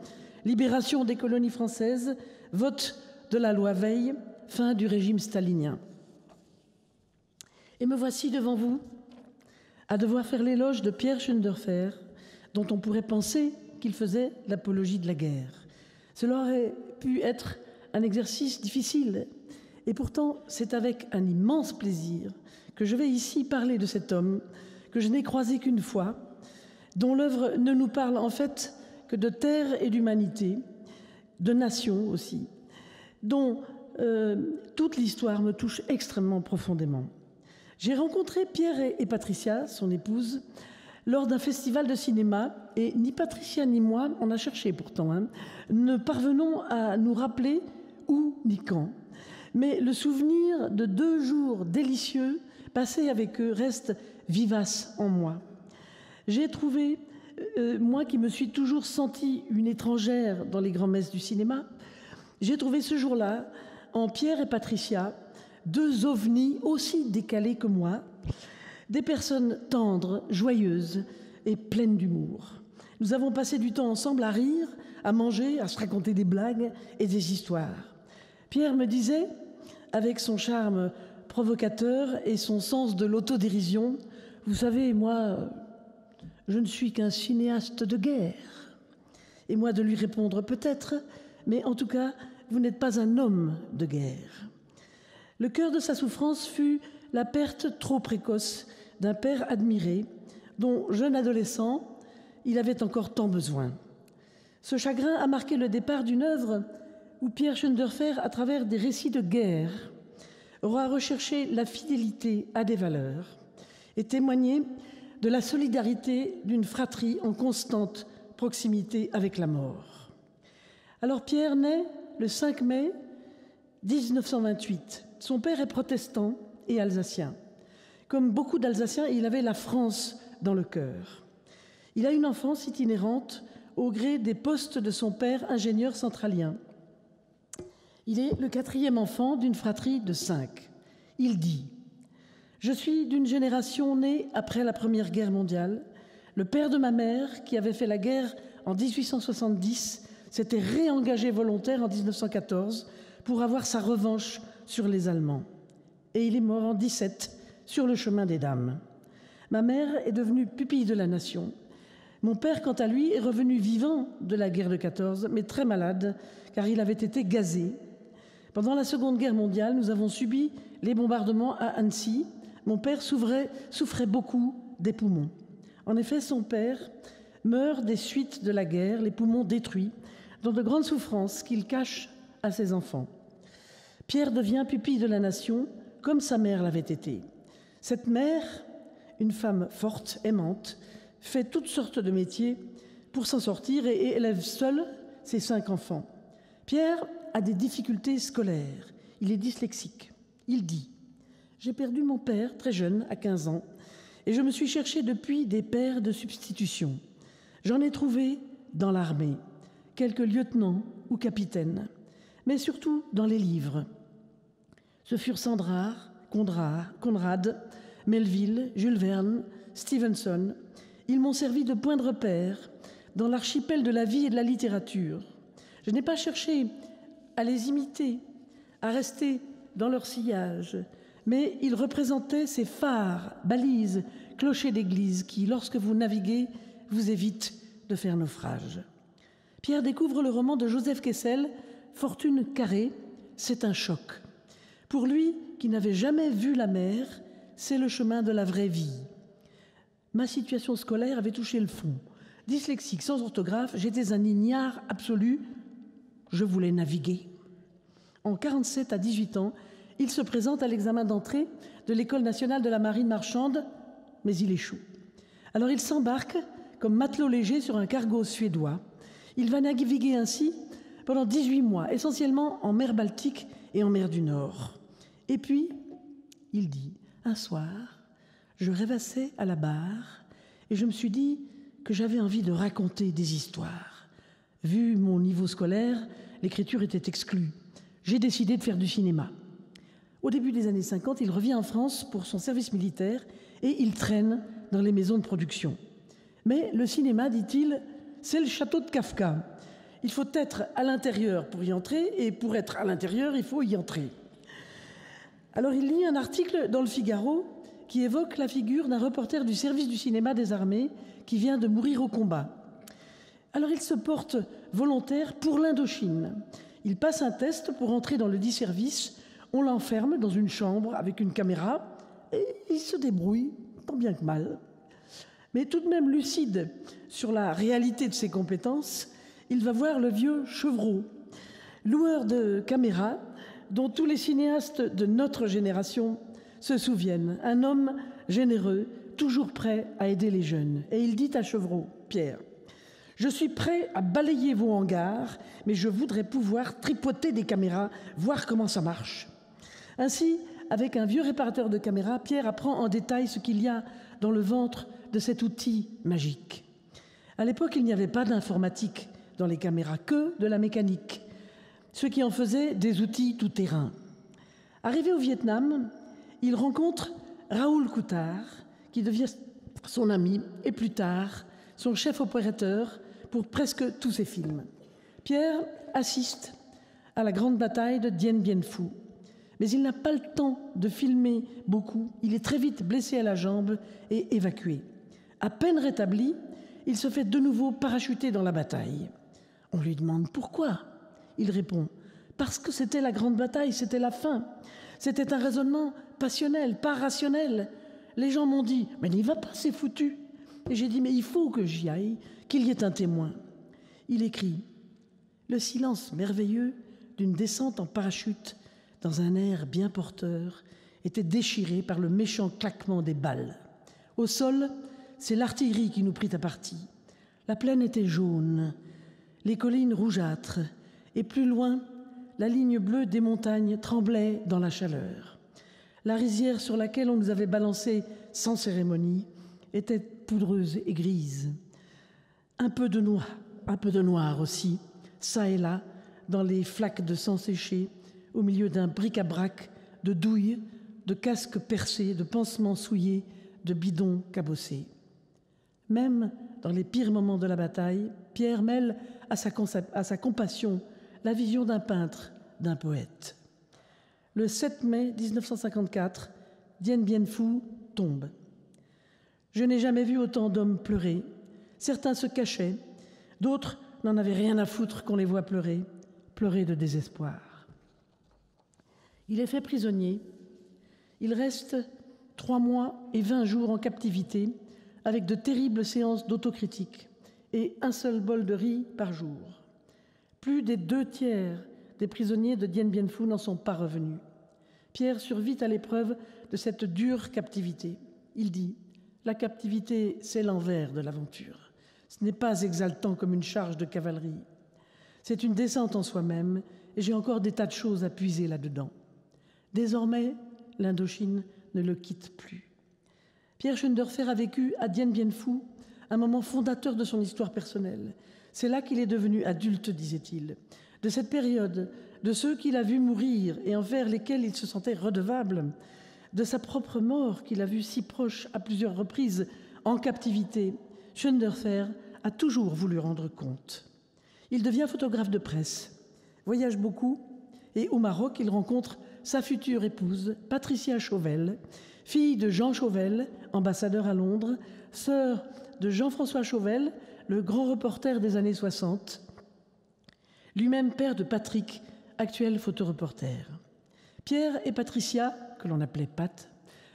libération des colonies françaises, vote de la loi Veil, fin du régime stalinien. Et me voici devant vous à devoir faire l'éloge de Pierre Schoenderfer, dont on pourrait penser qu'il faisait l'apologie de la guerre. Cela aurait pu être un exercice difficile, et pourtant c'est avec un immense plaisir que je vais ici parler de cet homme que je n'ai croisé qu'une fois, dont l'œuvre ne nous parle en fait que de terre et d'humanité, de nation aussi, dont euh, toute l'histoire me touche extrêmement profondément. J'ai rencontré Pierre et, Patricia, son épouse, lors d'un festival de cinéma, et ni Patricia ni moi, on a cherché pourtant, hein, ne parvenons à nous rappeler où ni quand. Mais le souvenir de deux jours délicieux passés avec eux reste vivace en moi. J'ai trouvé, euh, moi qui me suis toujours sentie une étrangère dans les grands-messes du cinéma, j'ai trouvé ce jour-là, en Pierre et Patricia, deux ovnis aussi décalés que moi, des personnes tendres, joyeuses et pleines d'humour. Nous avons passé du temps ensemble à rire, à manger, à se raconter des blagues et des histoires. Pierre me disait, avec son charme provocateur et son sens de l'autodérision, vous savez, moi, je ne suis qu'un cinéaste de guerre. Et moi de lui répondre peut-être, mais en tout cas, vous n'êtes pas un homme de guerre. Le cœur de sa souffrance fut la perte trop précoce d'un père admiré, dont, jeune adolescent, il avait encore tant besoin. Ce chagrin a marqué le départ d'une œuvre où Pierre Schoenderfer, à travers des récits de guerre, aura recherché la fidélité à des valeurs et témoigné de la solidarité d'une fratrie en constante proximité avec la mort. Alors Pierre naît le 5 mai 1928. Son père est protestant et alsacien. Comme beaucoup d'Alsaciens, il avait la France dans le cœur. Il a une enfance itinérante au gré des postes de son père ingénieur centralien. Il est le quatrième enfant d'une fratrie de cinq. Il dit Je suis d'une génération née après la Première Guerre mondiale. Le père de ma mère, qui avait fait la guerre en 1870, s'était réengagé volontaire en 1914 pour avoir sa revanche sur les Allemands. Et il est mort en 17 sur le chemin des dames. Ma mère est devenue pupille de la nation. Mon père, quant à lui, est revenu vivant de la guerre de 14, mais très malade, car il avait été gazé. Pendant la Seconde Guerre mondiale, nous avons subi les bombardements à Annecy. Mon père souffrait, souffrait beaucoup des poumons. En effet, son père meurt des suites de la guerre, les poumons détruits, dans de grandes souffrances qu'il cache à ses enfants. Pierre devient pupille de la nation, comme sa mère l'avait été. Cette mère, une femme forte, aimante, fait toutes sortes de métiers pour s'en sortir et élève seule ses cinq enfants. Pierre a des difficultés scolaires. Il est dyslexique. Il dit J'ai perdu mon père très jeune, à 15 ans, et je me suis cherché depuis des pères de substitution. J'en ai trouvé dans l'armée, quelques lieutenants ou capitaines, mais surtout dans les livres. Ce furent Sandrard, Conrad, Melville, Jules Verne, Stevenson. Ils m'ont servi de point de repère dans l'archipel de la vie et de la littérature. Je n'ai pas cherché à les imiter, à rester dans leur sillage, mais ils représentaient ces phares, balises, clochers d'église qui, lorsque vous naviguez, vous évitent de faire naufrage. Pierre découvre le roman de Joseph Kessel, Fortune carrée, c'est un choc. Pour lui, qui n'avait jamais vu la mer, c'est le chemin de la vraie vie. Ma situation scolaire avait touché le fond. Dyslexique, sans orthographe, j'étais un ignare absolu. Je voulais naviguer. En 47 à 18 ans, il se présente à l'examen d'entrée de l'École nationale de la marine marchande, mais il échoue. Alors il s'embarque comme matelot léger sur un cargo suédois. Il va naviguer ainsi pendant 18 mois, essentiellement en mer Baltique et en mer du Nord. Et puis, il dit, un soir, je rêvassais à la barre et je me suis dit que j'avais envie de raconter des histoires. Vu mon niveau scolaire, l'écriture était exclue. J'ai décidé de faire du cinéma. Au début des années 50, il revient en France pour son service militaire et il traîne dans les maisons de production. Mais le cinéma, dit-il, c'est le château de Kafka. Il faut être à l'intérieur pour y entrer, et pour être à l'intérieur, il faut y entrer. Alors il lit un article dans le Figaro qui évoque la figure d'un reporter du service du cinéma des armées qui vient de mourir au combat. Alors il se porte volontaire pour l'Indochine. Il passe un test pour entrer dans le dit service. On l'enferme dans une chambre avec une caméra et il se débrouille, tant bien que mal. Mais tout de même lucide sur la réalité de ses compétences, il va voir le vieux Chevreau, loueur de caméras dont tous les cinéastes de notre génération se souviennent. Un homme généreux, toujours prêt à aider les jeunes. Et il dit à Chevreau, Pierre, je suis prêt à balayer vos hangars, mais je voudrais pouvoir tripoter des caméras, voir comment ça marche. Ainsi, avec un vieux réparateur de caméras, Pierre apprend en détail ce qu'il y a dans le ventre de cet outil magique. À l'époque, il n'y avait pas d'informatique dans les caméras, que de la mécanique, ce qui en faisait des outils tout-terrain. Arrivé au Vietnam, il rencontre Raoul Coutard, qui devient son ami et plus tard son chef opérateur pour presque tous ses films. Pierre assiste à la grande bataille de Dien Bien Phu, mais il n'a pas le temps de filmer beaucoup. Il est très vite blessé à la jambe et évacué. À peine rétabli, il se fait de nouveau parachuter dans la bataille. On lui demande pourquoi. Il répond parce que c'était la grande bataille, c'était la fin. C'était un raisonnement passionnel, pas rationnel. Les gens m'ont dit Mais n'y va pas, c'est foutu. Et j'ai dit Mais il faut que j'y aille, qu'il y ait un témoin. Il écrit Le silence merveilleux d'une descente en parachute dans un air bien porteur, était déchiré par le méchant claquement des balles. Au sol, c'est l'artillerie qui nous prit à partie. La plaine était jaune, les collines rougeâtres, et plus loin, la ligne bleue des montagnes tremblait dans la chaleur. La rizière sur laquelle on nous avait balancé sans cérémonie était poudreuse et grise. Un peu de noir, un peu de noir aussi, ça et là, dans les flaques de sang séché, au milieu d'un bric-à-brac de douilles, de casques percés, de pansements souillés, de bidons cabossés. Même dans les pires moments de la bataille, Pierre mêle à sa, compassion la vision d'un peintre, d'un poète. Le 7 mai 1954, Dien Bien Phu tombe. Je n'ai jamais vu autant d'hommes pleurer. Certains se cachaient, d'autres n'en avaient rien à foutre qu'on les voit pleurer, pleurer de désespoir. Il est fait prisonnier. Il reste trois mois et vingt jours en captivité, avec de terribles séances d'autocritique et un seul bol de riz par jour. Plus des deux tiers des prisonniers de Dien Bien Phu n'en sont pas revenus. Pierre survit à l'épreuve de cette dure captivité. Il dit La captivité, c'est l'envers de l'aventure. Ce n'est pas exaltant comme une charge de cavalerie. C'est une descente en soi-même, et j'ai encore des tas de choses à puiser là-dedans. Désormais, l'Indochine ne le quitte plus. Pierre Schoenderfer a vécu à Dien Bien Phu un moment fondateur de son histoire personnelle. C'est là qu'il est devenu adulte, disait-il. De cette période, de ceux qu'il a vus mourir et envers lesquels il se sentait redevable, de sa propre mort qu'il a vue si proche à plusieurs reprises en captivité, Schoenderfer a toujours voulu rendre compte. Il devient photographe de presse, voyage beaucoup et au Maroc, il rencontre sa future épouse, Patricia Chauvel, fille de Jean Chauvel, ambassadeur à Londres, sœur de Jean-François Chauvel, le grand reporter des années 60, lui-même père de Patrick, actuel photoreporter. Pierre et Patricia, que l'on appelait Pat,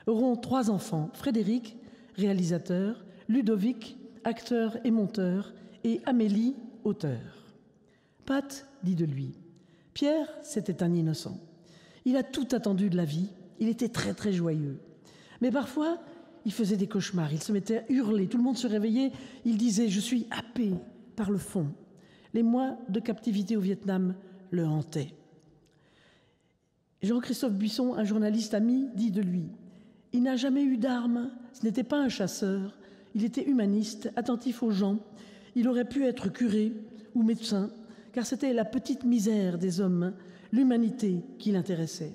auront trois enfants, Frédéric, réalisateur, Ludovic, acteur et monteur, et Amélie, auteur. Pat dit de lui Pierre, c'était un innocent. Il a tout attendu de la vie, il était très très joyeux. Mais parfois, il faisait des cauchemars, il se mettait à hurler, tout le monde se réveillait, il disait Je suis happé par le fond. Les mois de captivité au Vietnam le hantaient. Jean-Christophe Buisson, un journaliste ami, dit de lui Il n'a jamais eu d'armes, ce n'était pas un chasseur, il était humaniste, attentif aux gens, il aurait pu être curé ou médecin, car c'était la petite misère des hommes, l'humanité qui l'intéressait.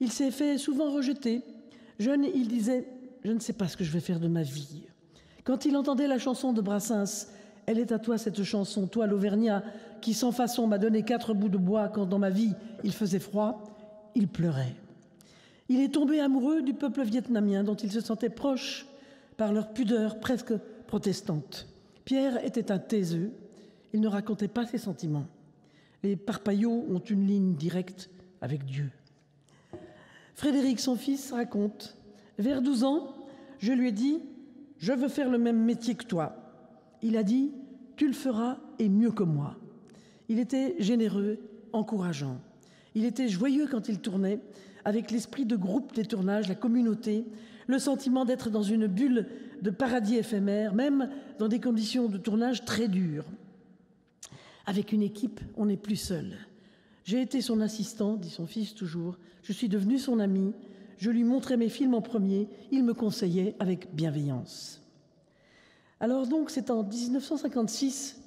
Il s'est fait souvent rejeter. Jeune, il disait Je ne sais pas ce que je vais faire de ma vie. Quand il entendait la chanson de Brassens, Elle est à toi cette chanson, toi l'Auvergnat, qui sans façon m'a donné quatre bouts de bois quand dans ma vie il faisait froid, il pleurait. Il est tombé amoureux du peuple vietnamien dont il se sentait proche par leur pudeur presque protestante. Pierre était un taiseux, il ne racontait pas ses sentiments. Les parpaillots ont une ligne directe avec Dieu. Frédéric, son fils, raconte Vers 12 ans, je lui ai dit Je veux faire le même métier que toi. Il a dit Tu le feras et mieux que moi. Il était généreux, encourageant. Il était joyeux quand il tournait, avec l'esprit de groupe des tournages, la communauté, le sentiment d'être dans une bulle de paradis éphémère, même dans des conditions de tournage très dures. Avec une équipe, on n'est plus seul. J'ai été son assistant, dit son fils toujours. Je suis devenu son ami. Je lui montrais mes films en premier. Il me conseillait avec bienveillance. Alors donc, c'est en 1956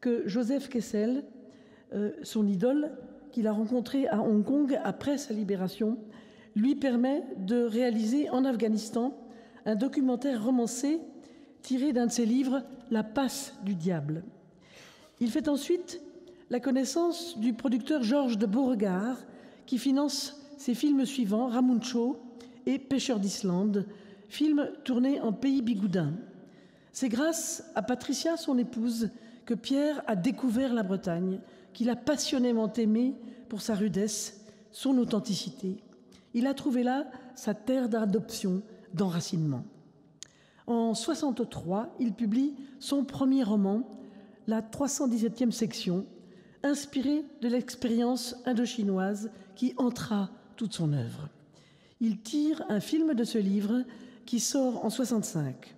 que Joseph Kessel, euh, son idole, qu'il a rencontré à Hong Kong après sa libération, lui permet de réaliser en Afghanistan un documentaire romancé tiré d'un de ses livres, La passe du diable. Il fait ensuite la connaissance du producteur Georges de Beauregard, qui finance ses films suivants, Ramuncho et Pêcheur d'Islande, films tournés en pays bigoudin. C'est grâce à Patricia, son épouse, que Pierre a découvert la Bretagne, qu'il a passionnément aimée pour sa rudesse, son authenticité. Il a trouvé là sa terre d'adoption, d'enracinement. En 63, il publie son premier roman, la 317e section, inspiré de l'expérience indochinoise qui entra toute son œuvre. Il tire un film de ce livre qui sort en 65.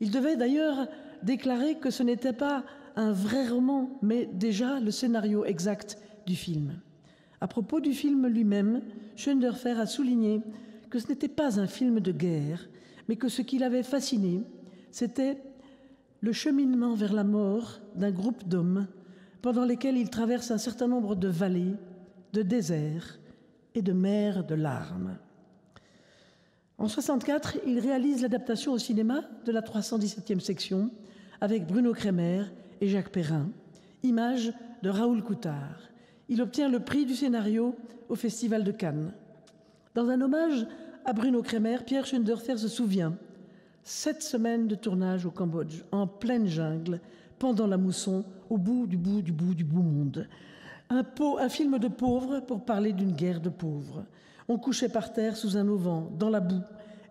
Il devait d'ailleurs déclarer que ce n'était pas un vrai roman, mais déjà le scénario exact du film. À propos du film lui-même, Schoenderfer a souligné que ce n'était pas un film de guerre, mais que ce qui l'avait fasciné, c'était le cheminement vers la mort d'un groupe d'hommes pendant lesquels il traverse un certain nombre de vallées, de déserts et de mers de larmes. En 64, il réalise l'adaptation au cinéma de la 317e section avec Bruno Kremer et Jacques Perrin, image de Raoul Coutard. Il obtient le prix du scénario au Festival de Cannes. Dans un hommage à Bruno Kremer, Pierre Schoenderfer se souvient sept semaines de tournage au Cambodge, en pleine jungle, pendant la mousson, au bout du bout du bout du bout monde. Un, film de pauvres pour parler d'une guerre de pauvres. On couchait par terre sous un auvent, dans la boue,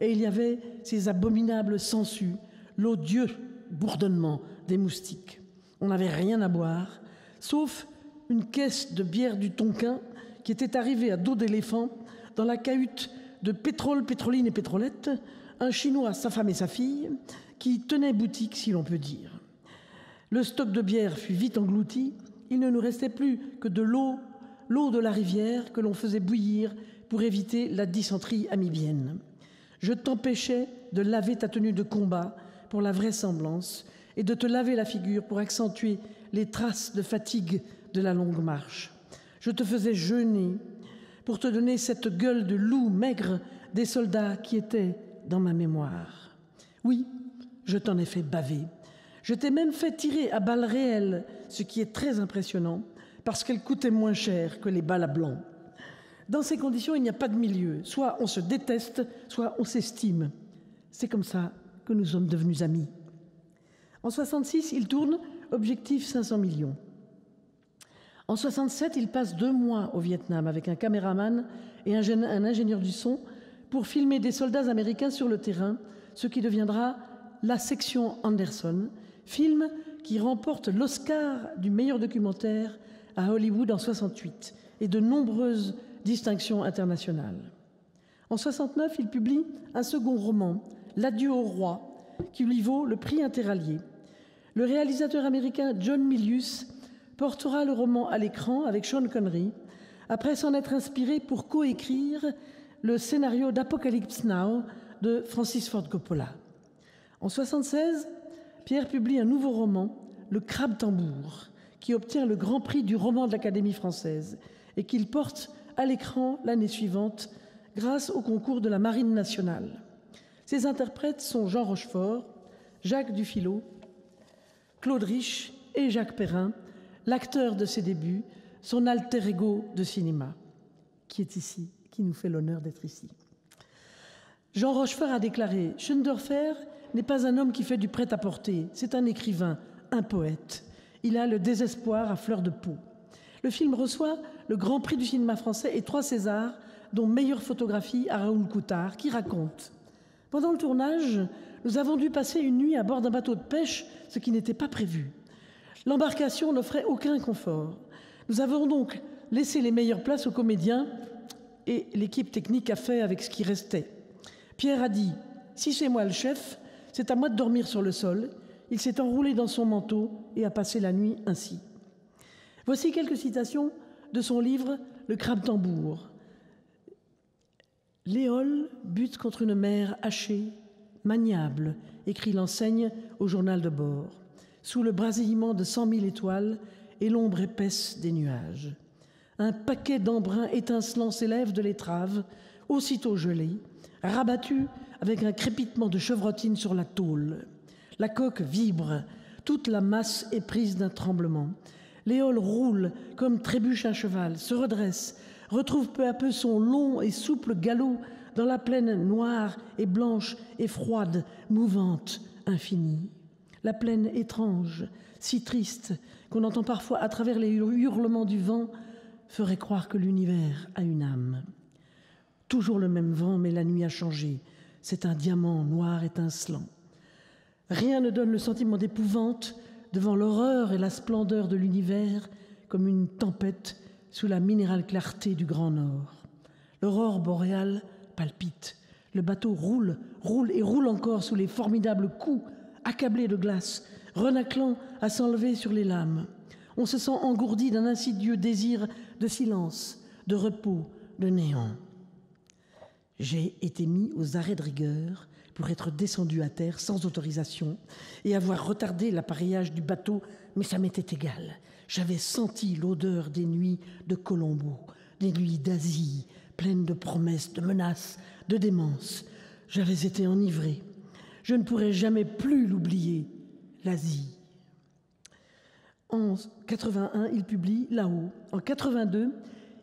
et il y avait ces abominables sangsues, l'odieux bourdonnement des moustiques. On n'avait rien à boire, sauf une caisse de bière du Tonkin qui était arrivée à dos d'éléphant dans la cahute de Pétrole, Pétroline et Pétrolette, un Chinois, sa femme et sa fille, qui tenaient boutique, si l'on peut dire. Le stock de bière fut vite englouti, il ne nous restait plus que de l'eau, l'eau de la rivière que l'on faisait bouillir pour éviter la dysenterie amibienne. Je t'empêchais de laver ta tenue de combat pour la vraisemblance et de te laver la figure pour accentuer les traces de fatigue de la longue marche. Je te faisais jeûner pour te donner cette gueule de loup maigre des soldats qui étaient dans ma mémoire. Oui, je t'en ai fait baver. Je t'ai même fait tirer à balles réelles, ce qui est très impressionnant, parce qu'elles coûtaient moins cher que les balles à blanc. Dans ces conditions, il n'y a pas de milieu. Soit on se déteste, soit on s'estime. C'est comme ça que nous sommes devenus amis. En 66, il tourne Objectif 500 millions. En 67, il passe deux mois au Vietnam avec un caméraman et un, un ingénieur du son pour filmer des soldats américains sur le terrain, ce qui deviendra la section Anderson, film qui remporte l'Oscar du meilleur documentaire à Hollywood en 68 et de nombreuses distinctions internationales. En 69, il publie un second roman, L'adieu au roi, qui lui vaut le prix interallié. Le réalisateur américain John Milius portera le roman à l'écran avec Sean Connery, après s'en être inspiré pour coécrire le scénario d'Apocalypse Now de Francis Ford Coppola. En 76, Pierre publie un nouveau roman, Le Crabe Tambour, qui obtient le grand prix du roman de l'Académie française et qu'il porte à l'écran l'année suivante grâce au concours de la Marine nationale. Ses interprètes sont Jean Rochefort, Jacques Dufilot, Claude Rich et Jacques Perrin, l'acteur de ses débuts, son alter ego de cinéma, qui est ici, qui nous fait l'honneur d'être ici. Jean Rochefort a déclaré Schoendorfer n'est pas un homme qui fait du prêt-à-porter, c'est un écrivain, un poète. Il a le désespoir à fleur de peau. Le film reçoit le Grand Prix du cinéma français et trois Césars, dont meilleure photographie à Raoul Coutard, qui raconte Pendant le tournage, nous avons dû passer une nuit à bord d'un bateau de pêche, ce qui n'était pas prévu. L'embarcation n'offrait aucun confort. Nous avons donc laissé les meilleures places aux comédiens et l'équipe technique a fait avec ce qui restait. Pierre a dit Si c'est moi le chef, c'est à moi de dormir sur le sol. Il s'est enroulé dans son manteau et a passé la nuit ainsi. Voici quelques citations de son livre Le crabe tambour. Léole bute contre une mer hachée, maniable, écrit l'enseigne au journal de bord, sous le brasillement de cent mille étoiles et l'ombre épaisse des nuages. Un paquet d'embruns étincelants s'élève de l'étrave, aussitôt gelé, rabattu avec un crépitement de chevrotine sur la tôle. La coque vibre, toute la masse est prise d'un tremblement. Léole roule comme trébuche un cheval, se redresse, retrouve peu à peu son long et souple galop dans la plaine noire et blanche et froide, mouvante, infinie. La plaine étrange, si triste qu'on entend parfois à travers les hurlements du vent, ferait croire que l'univers a une âme. Toujours le même vent, mais la nuit a changé. C'est un diamant noir étincelant. Rien ne donne le sentiment d'épouvante devant l'horreur et la splendeur de l'univers comme une tempête sous la minérale clarté du Grand Nord. L'aurore boréale palpite. Le bateau roule, roule et roule encore sous les formidables coups, accablé de glace, renaclant à s'enlever sur les lames. On se sent engourdi d'un insidieux désir de silence, de repos, de néant. J'ai été mis aux arrêts de rigueur pour être descendu à terre sans autorisation et avoir retardé l'appareillage du bateau, mais ça m'était égal. J'avais senti l'odeur des nuits de Colombo, des nuits d'Asie, pleines de promesses, de menaces, de démence. J'avais été enivré. Je ne pourrai jamais plus l'oublier, l'Asie. En 81, il publie Là-haut. En 82,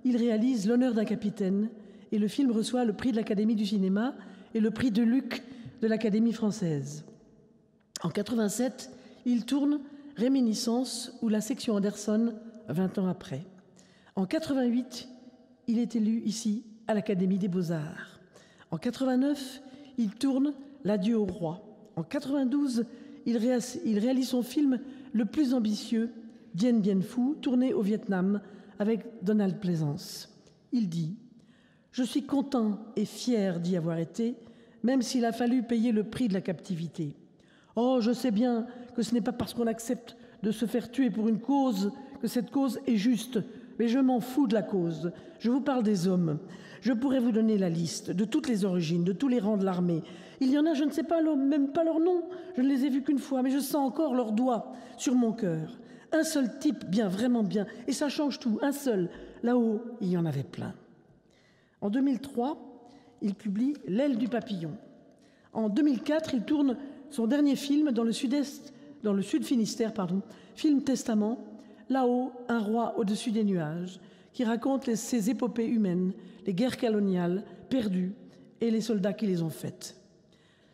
il réalise L'honneur d'un capitaine et le film reçoit le prix de l'Académie du cinéma et le prix de Luc de l'Académie française. En 87, il tourne Réminiscence ou la section Anderson 20 ans après. En 88, il est élu ici à l'Académie des Beaux-Arts. En 89, il tourne L'adieu au roi. En 92, il réalise son film le plus ambitieux, Dien Bien Phu, tourné au Vietnam avec Donald Pleasance. Il dit Je suis content et fier d'y avoir été, même s'il a fallu payer le prix de la captivité. Oh, je sais bien que ce n'est pas parce qu'on accepte de se faire tuer pour une cause que cette cause est juste, mais je m'en fous de la cause. Je vous parle des hommes. Je pourrais vous donner la liste de toutes les origines, de tous les rangs de l'armée. Il y en a, je ne sais pas même pas leur nom. Je ne les ai vus qu'une fois, mais je sens encore leurs doigts sur mon cœur. Un seul type, bien, vraiment bien. Et ça change tout. Un seul. Là-haut, il y en avait plein. En 2003, il publie L'aile du papillon. En 2004, il tourne son dernier film dans le sud-est, dans le sud Finistère, pardon, film Testament, Là-haut, un roi au-dessus des nuages, qui raconte les, ces épopées humaines, les guerres coloniales perdues et les soldats qui les ont faites.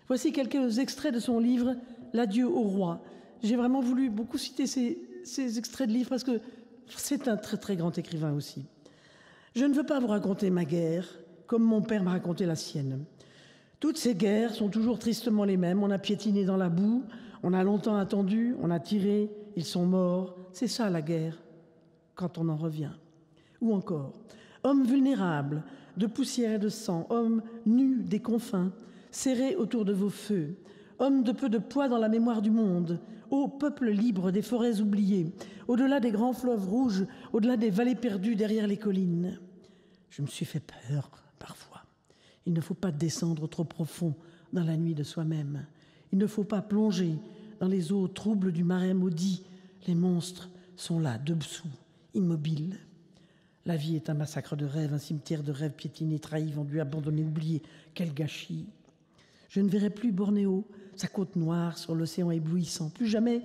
Voici quelques extraits de son livre L'adieu au roi. J'ai vraiment voulu beaucoup citer ces, ces extraits de livres parce que c'est un très très grand écrivain aussi. Je ne veux pas vous raconter ma guerre comme mon père m'a raconté la sienne. Toutes ces guerres sont toujours tristement les mêmes. On a piétiné dans la boue, on a longtemps attendu, on a tiré, ils sont morts. C'est ça la guerre, quand on en revient. Ou encore, hommes vulnérables, de poussière et de sang, hommes nus des confins, serrés autour de vos feux, hommes de peu de poids dans la mémoire du monde, ô peuple libre des forêts oubliées, au-delà des grands fleuves rouges, au-delà des vallées perdues derrière les collines. Je me suis fait peur parfois. Il ne faut pas descendre trop profond dans la nuit de soi-même. Il ne faut pas plonger dans les eaux troubles du marais maudit. Les monstres sont là, dessous, immobiles. La vie est un massacre de rêves, un cimetière de rêves piétinés, trahis, vendus, abandonnés, oubliés. Quel gâchis Je ne verrai plus Bornéo, sa côte noire sur l'océan éblouissant. Plus jamais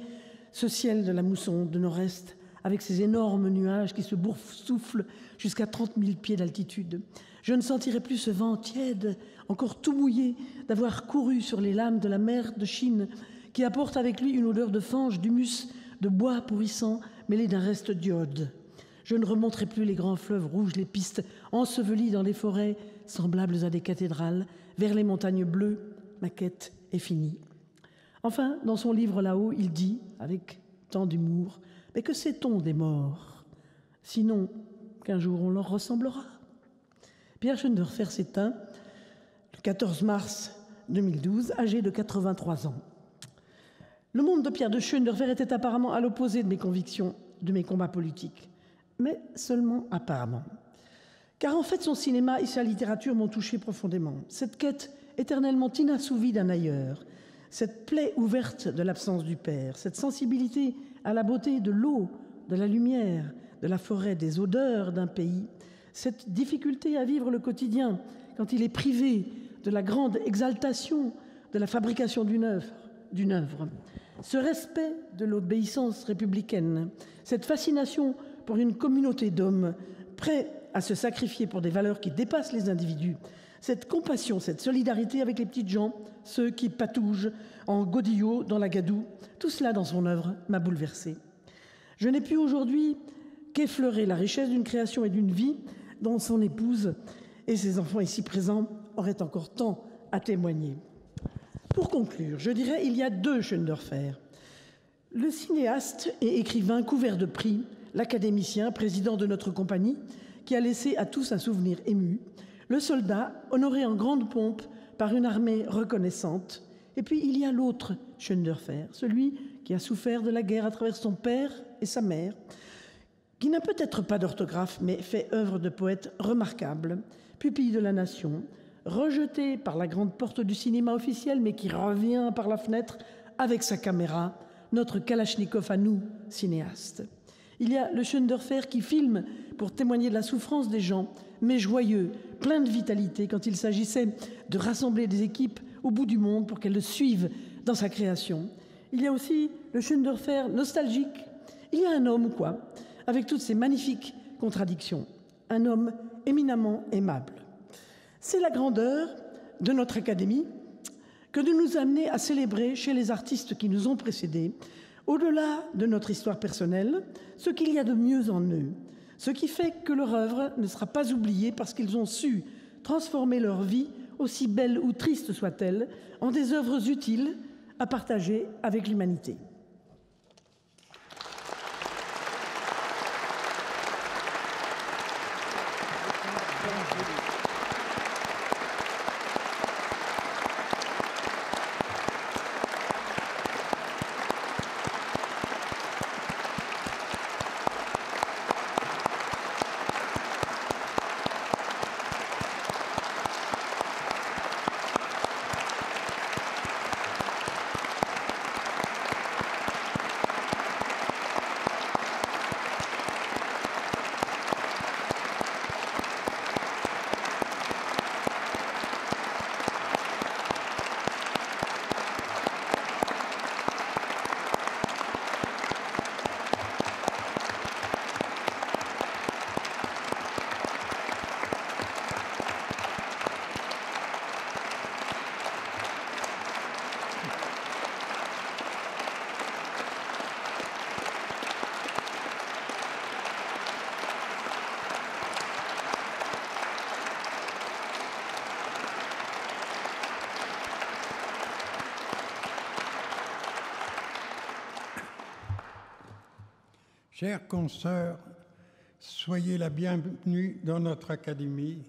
ce ciel de la mousson de nord-est avec ses énormes nuages qui se soufflent jusqu'à 30 000 pieds d'altitude. Je ne sentirai plus ce vent tiède, encore tout mouillé, d'avoir couru sur les lames de la mer de Chine, qui apporte avec lui une odeur de fange, d'humus, de bois pourrissant, mêlé d'un reste d'iode. Je ne remonterai plus les grands fleuves rouges, les pistes ensevelies dans les forêts semblables à des cathédrales, vers les montagnes bleues. Ma quête est finie. Enfin, dans son livre là-haut, il dit, avec tant d'humour, mais que sait-on des morts? Sinon, qu'un jour on leur ressemblera. Pierre Schoenderfer s'éteint le 14 mars 2012, âgé de 83 ans. Le monde de Pierre de Schoenderfer était apparemment à l'opposé de mes convictions, de mes combats politiques, mais seulement apparemment. Car en fait, son cinéma et sa littérature m'ont touché profondément. Cette quête éternellement inassouvie d'un ailleurs, cette plaie ouverte de l'absence du père, cette sensibilité à la beauté de l'eau, de la lumière, de la forêt, des odeurs d'un pays, cette difficulté à vivre le quotidien quand il est privé de la grande exaltation de la fabrication d'une œuvre, ce respect de l'obéissance républicaine, cette fascination pour une communauté d'hommes prêts à se sacrifier pour des valeurs qui dépassent les individus, cette compassion, cette solidarité avec les petites gens, ceux qui patougent en godillot dans la gadoue, tout cela dans son œuvre m'a bouleversé. Je n'ai pu aujourd'hui qu'effleurer la richesse d'une création et d'une vie dont son épouse et ses enfants ici présents auraient encore tant à témoigner. Pour conclure, je dirais il y a deux Schoenderfer. Le cinéaste et écrivain couvert de prix, l'académicien, président de notre compagnie, qui a laissé à tous un souvenir ému, le soldat, honoré en grande pompe par une armée reconnaissante. Et puis il y a l'autre Schoenderfer, celui qui a souffert de la guerre à travers son père et sa mère, qui n'a peut-être pas d'orthographe, mais fait œuvre de poète remarquable, pupille de la nation, rejeté par la grande porte du cinéma officiel, mais qui revient par la fenêtre avec sa caméra, notre Kalachnikov à nous, cinéaste. Il y a le Schoenderfer qui filme pour témoigner de la souffrance des gens, mais joyeux, plein de vitalité quand il s'agissait de rassembler des équipes au bout du monde pour qu'elles le suivent dans sa création. Il y a aussi le Schoenderfer nostalgique. Il y a un homme, quoi, avec toutes ces magnifiques contradictions. Un homme éminemment aimable. C'est la grandeur de notre Académie que de nous amener à célébrer chez les artistes qui nous ont précédés, au-delà de notre histoire personnelle, ce qu'il y a de mieux en eux, ce qui fait que leur œuvre ne sera pas oubliée parce qu'ils ont su transformer leur vie, aussi belle ou triste soit-elle, en des œuvres utiles à partager avec l'humanité. Chers consoeurs, soyez la bienvenue dans notre académie,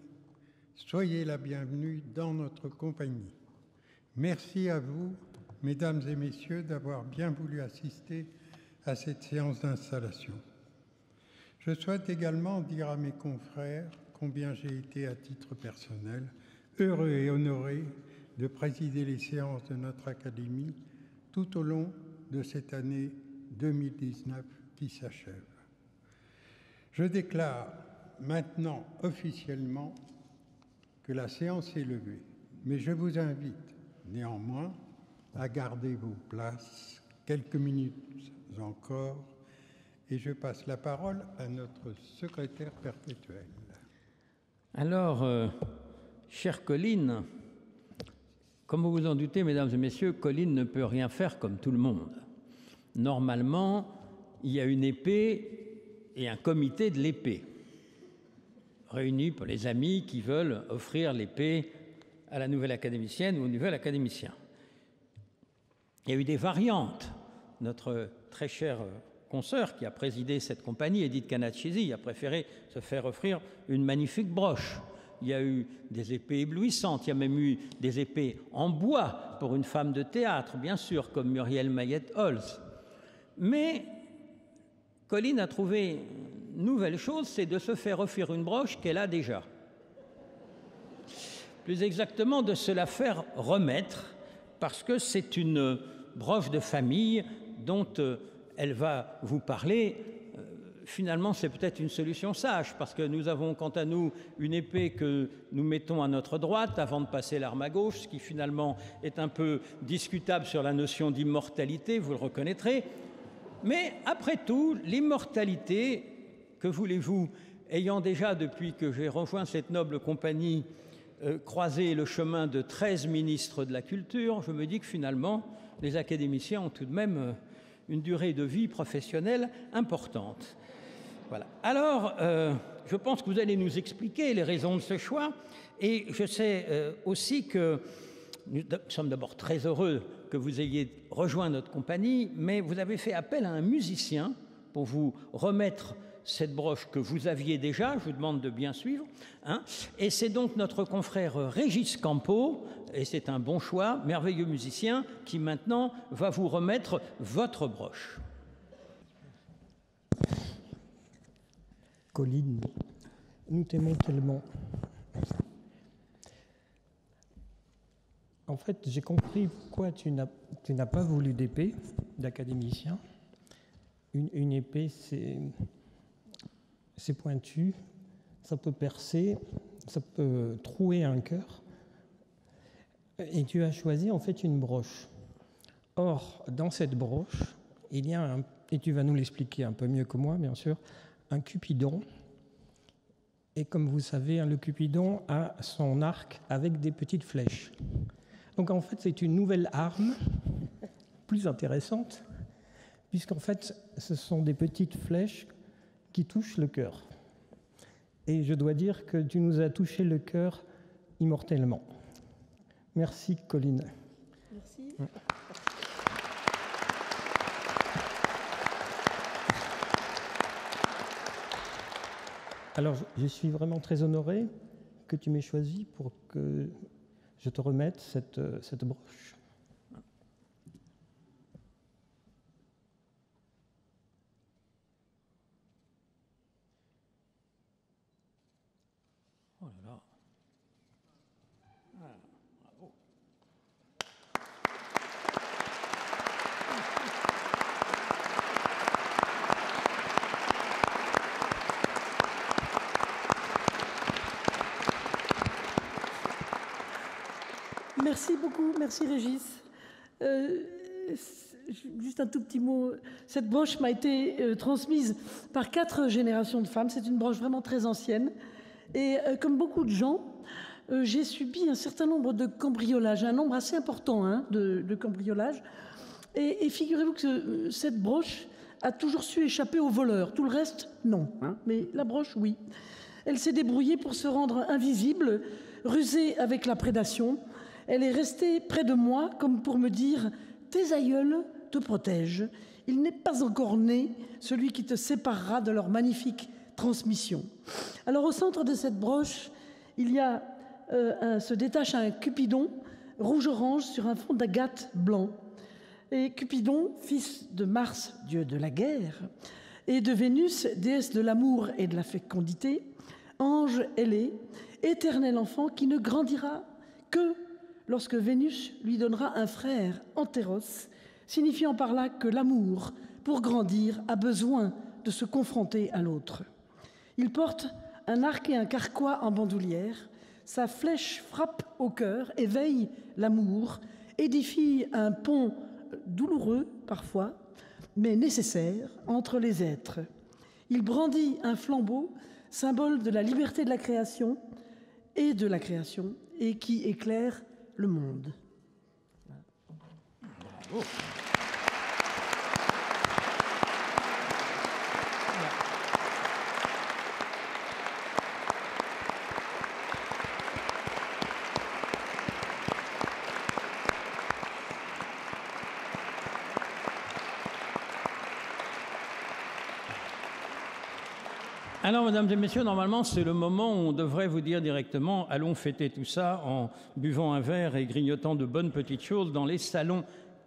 soyez la bienvenue dans notre compagnie. Merci à vous, mesdames et messieurs, d'avoir bien voulu assister à cette séance d'installation. Je souhaite également dire à mes confrères combien j'ai été à titre personnel heureux et honoré de présider les séances de notre Académie tout au long de cette année 2019 qui s'achève. Je déclare maintenant officiellement que la séance est levée, mais je vous invite néanmoins à garder vos places quelques minutes encore et je passe la parole à notre secrétaire perpétuel. Alors, euh, chère Colline, comme vous vous en doutez, mesdames et messieurs, Colline ne peut rien faire comme tout le monde. Normalement, il y a une épée et un comité de l'épée, réunis pour les amis qui veulent offrir l'épée à la nouvelle académicienne ou au nouvel académicien. Il y a eu des variantes. Notre très cher consoeur qui a présidé cette compagnie, Edith Canacchesi, a préféré se faire offrir une magnifique broche. Il y a eu des épées éblouissantes, il y a même eu des épées en bois pour une femme de théâtre, bien sûr, comme Muriel Mayette-Holz. Mais Colline a trouvé une nouvelle chose, c'est de se faire offrir une broche qu'elle a déjà. Plus exactement, de se la faire remettre, parce que c'est une broche de famille dont euh, elle va vous parler. Euh, finalement, c'est peut-être une solution sage, parce que nous avons, quant à nous, une épée que nous mettons à notre droite avant de passer l'arme à gauche, ce qui finalement est un peu discutable sur la notion d'immortalité, vous le reconnaîtrez. Mais après tout, l'immortalité, que voulez-vous, ayant déjà, depuis que j'ai rejoint cette noble compagnie, euh, croisé le chemin de 13 ministres de la Culture, je me dis que finalement, les académiciens ont tout de même euh, une durée de vie professionnelle importante. Voilà. Alors, euh, je pense que vous allez nous expliquer les raisons de ce choix. Et je sais aussi que nous sommes d'abord très heureux que vous ayez rejoint notre compagnie, mais vous avez fait appel à un musicien pour vous remettre cette broche que vous aviez déjà, je vous demande de bien suivre. Hein, et c'est donc notre confrère Régis Campo, et c'est un bon choix, merveilleux musicien, qui maintenant va vous remettre votre broche. Colline, nous t'aimons tellement. En fait, j'ai compris pourquoi tu n'as pas voulu d'épée d'académicien. Une, épée, c'est pointu, ça peut percer, ça peut trouer un cœur. Et tu as choisi en fait une broche. Or, dans cette broche, il y a un, et tu vas nous l'expliquer un peu mieux que moi, bien sûr, un cupidon. Et comme vous savez, le cupidon a son arc avec des petites flèches. Donc en fait, c'est une nouvelle arme, plus intéressante, puisqu'en fait, ce sont des petites flèches qui touche le cœur. Et je dois dire que tu nous as touché le cœur immortellement. Merci, Colline. Merci. Alors, je suis vraiment très honoré que tu m'aies choisi pour que je te remette cette, cette broche. Merci beaucoup, merci Régis. Euh, juste un tout petit mot. Cette broche m'a été euh, transmise par quatre générations de femmes. C'est une broche vraiment très ancienne. Et euh, comme beaucoup de gens, j'ai subi un certain nombre de cambriolages, un nombre assez important hein, de, cambriolages. Et, figurez-vous que cette broche a toujours su échapper aux voleurs. Tout le reste, non. Hein. Mais la broche, oui. Elle s'est débrouillée pour se rendre invisible, rusée avec la prédation elle est restée près de moi comme pour me dire Tes aïeuls te protègent. Il n'est pas encore né celui qui te séparera de leur magnifique transmission. Alors au centre de cette broche, il euh, se détache un Cupidon rouge-orange sur un fond d'agate blanc. Et Cupidon, fils de Mars, dieu de la guerre, et de Vénus, déesse de l'amour et de la fécondité, ange ailé, éternel enfant qui ne grandira que lorsque Vénus lui donnera un frère, Antéros, signifiant par là que l'amour, pour grandir, a besoin de se confronter à l'autre. Il porte un arc et un carquois en bandoulière, sa flèche frappe au cœur, éveille l'amour, édifie un pont douloureux parfois, mais nécessaire entre les êtres. Il brandit un flambeau, symbole de la liberté de la création et de la création, et qui éclaire le monde. Alors, mesdames et messieurs, normalement, c'est le moment où on devrait vous dire directement allons fêter tout ça en buvant un verre et grignotant de bonnes petites choses dans les salons.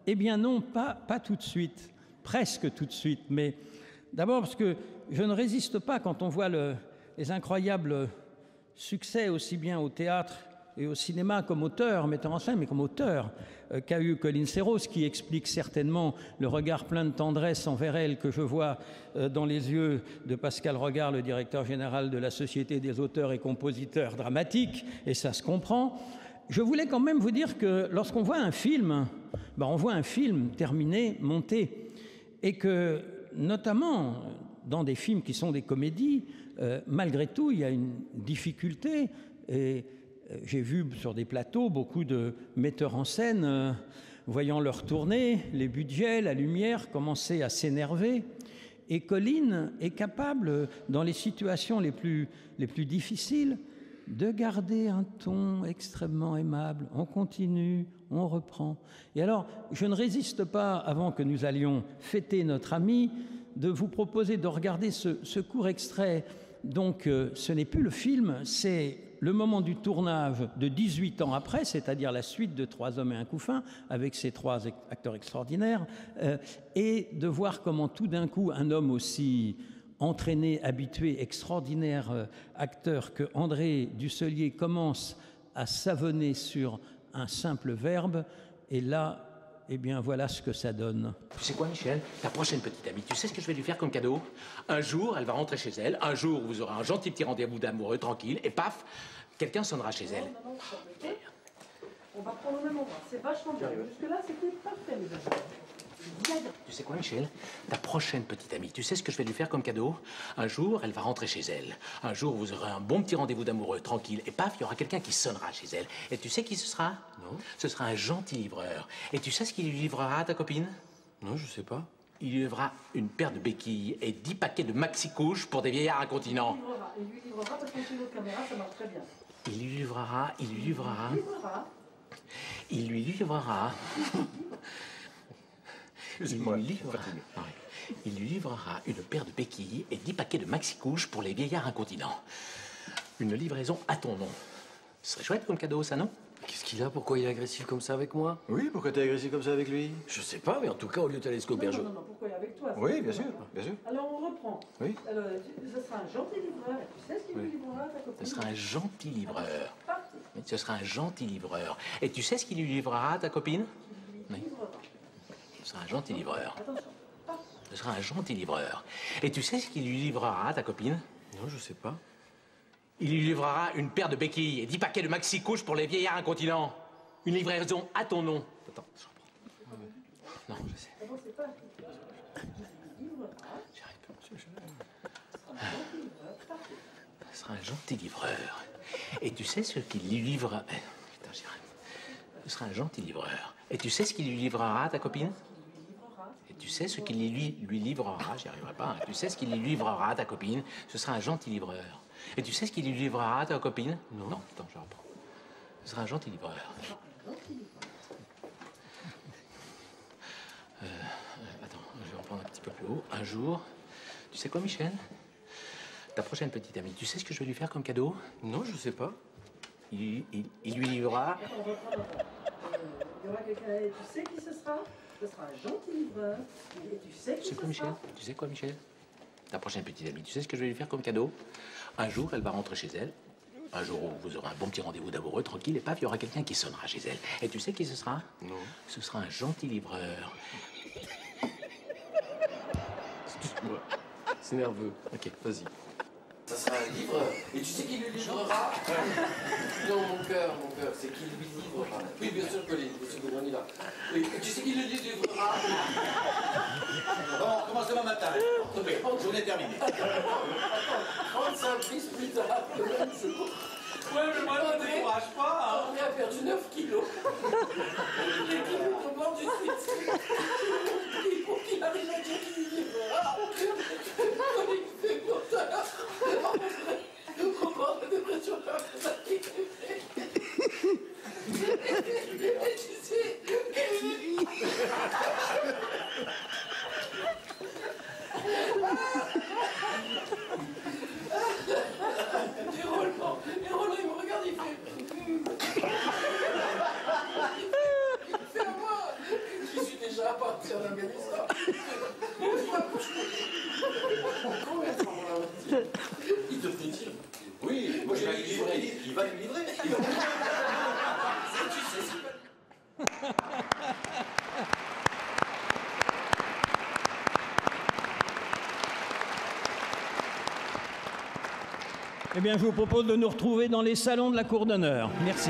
Eh bien, non, pas, tout de suite, presque tout de suite. Mais d'abord, parce que je ne résiste pas quand on voit le, les incroyables succès, aussi bien au théâtre et au cinéma comme auteur, metteur en scène, mais comme auteur, euh, qu'a eu Colin Serrault, qui explique certainement le regard plein de tendresse envers elle que je vois euh, dans les yeux de Pascal Regard, le directeur général de la Société des auteurs et compositeurs dramatiques, et ça se comprend. Je voulais quand même vous dire que lorsqu'on voit un film, ben on voit un film terminé, monté, et que notamment dans des films qui sont des comédies, euh, malgré tout, il y a une difficulté. Et j'ai vu sur des plateaux beaucoup de metteurs en scène, euh, voyant leur tournée, les budgets, la lumière, commencer à s'énerver. Et Colline est capable, dans les situations les plus, les plus difficiles, de garder un ton extrêmement aimable. On continue, on reprend. Et alors, je ne résiste pas, avant que nous allions fêter notre ami, de vous proposer de regarder ce, ce court extrait. Donc, euh, ce n'est plus le film, c'est le moment du tournage de 18 ans après, c'est-à-dire la suite de Trois hommes et un couffin, avec ces trois acteurs extraordinaires, euh, et de voir comment tout d'un coup un homme aussi entraîné, habitué, extraordinaire euh, acteur que André Dusselier commence à savonner sur un simple verbe, et là, eh bien, voilà ce que ça donne. Tu sais quoi, Michel? Ta prochaine petite amie, tu sais ce que je vais lui faire comme cadeau? Un jour, elle va rentrer chez elle. Un jour, vous aurez un gentil petit rendez-vous d'amoureux, tranquille. Et paf, quelqu'un sonnera chez elle. On va prendre le même endroit. C'est vachement bien. Jusque-là, c'était parfait, mes amis. Tu sais quoi, Michel? Ta prochaine petite amie, tu sais ce que je vais lui faire comme cadeau? Un jour, elle va rentrer chez elle. Un jour, vous aurez un bon petit rendez-vous d'amoureux, tranquille. Et paf, il y aura quelqu'un qui sonnera chez elle. Et tu sais qui ce sera? Non. Ce sera un gentil livreur. Et tu sais ce qu'il lui livrera à ta copine? Non, je sais pas. Il lui livrera une paire de béquilles et dix paquets de maxi-couches pour des vieillards incontinents. Il livrera. Il lui livrera parce caméra, ça marche très bien. Il lui livrera, il lui livrera, Il livrera. il lui livrera. Il lui livrera, Ouais. il lui livrera une paire de béquilles et dix paquets de maxi-couches pour les vieillards incontinents. Une livraison à ton nom. Ce serait chouette comme cadeau, ça, non? Qu'est-ce qu'il a? Pourquoi il est agressif comme ça avec moi? Oui, pourquoi t'es agressif comme ça avec lui? Je sais pas, mais en tout cas, au lieu d'aller se auberge. non, non, non, pourquoi il est avec toi? Oui, bien sûr, bien sûr. Alors, on reprend. Oui. Alors, ce sera un gentil livreur. Tu sais ce qu'il lui livrera ta copine? Ce sera un gentil livreur. Parti. Ce sera un gentil livreur. Et tu sais ce qu'il lui livrera ta copine? Oui. Sera un gentil livreur. Ce sera un gentil livreur. Et tu sais ce qu'il lui livrera à ta copine? Non, je sais pas. Il lui livrera une paire de béquilles et dix paquets de maxi-couches pour les vieillards incontinents. Une livraison à ton nom. Attends, je reprends. Non, je sais. Ce sera un gentil livreur. Et tu sais ce qu'il lui livrera. eh, Putain, j'y. Ce sera un gentil livreur. Et tu sais ce qu'il lui livrera à ta copine? Tu sais ce qu'il lui, lui livrera J'y arriverai pas. hein. Tu sais ce qu'il lui livrera à ta copine Ce sera un gentil livreur. Et tu sais ce qu'il lui livrera à ta copine? Non. Non, attends, je reprends. Ce sera un gentil livreur. Euh, euh, attends, je vais reprendre petit peu plus haut. Un jour, tu sais quoi, Michel? Ta prochaine petite amie, tu sais ce que je vais lui faire comme cadeau? Non, je sais pas. il, il- il lui livrera. Il y aura quelqu'un, tu sais qui ce sera? Ce sera un gentil livreur. Et tu sais qui Tu sais ce quoi, Michel? Sera Tu sais quoi, Michel? Ta prochaine petite amie, tu sais ce que je vais lui faire comme cadeau? Un jour, elle va rentrer chez elle. Un jour où vous aurez un bon petit rendez-vous d'amoureux, tranquille, et paf, il y aura quelqu'un qui sonnera chez elle. Et tu sais qui ce sera? Non. Ce sera un gentil livreur. Excuse-moi. C'est nerveux. Ok. Vas-y. Ça sera un livreur. Et tu sais qui le livrera? Non, mon cœur, mon cœur, c'est qui lui livrera? Oui, bien sûr, sûr, on y va. Et tu sais qui le livrera? Bon, on commence demain matin. Journée terminée. 35 prises plus tard, le même jour. Ouais, mais moi, ne décourage pas. On a perdu 9 kilos. Et qui nous demande du suite. Qu'il lui livrera. Colline fait pour ça. La la et Roland, il me regarde, il fait. Il fait à moi, qui suis déjà à partir de temps on l'a Il devrait dire. Oui, moi je vais lui livrer. Il va lui livrer. Il va lui livrer. Eh bien, je vous propose de nous retrouver dans les salons de la Cour d'honneur. Merci.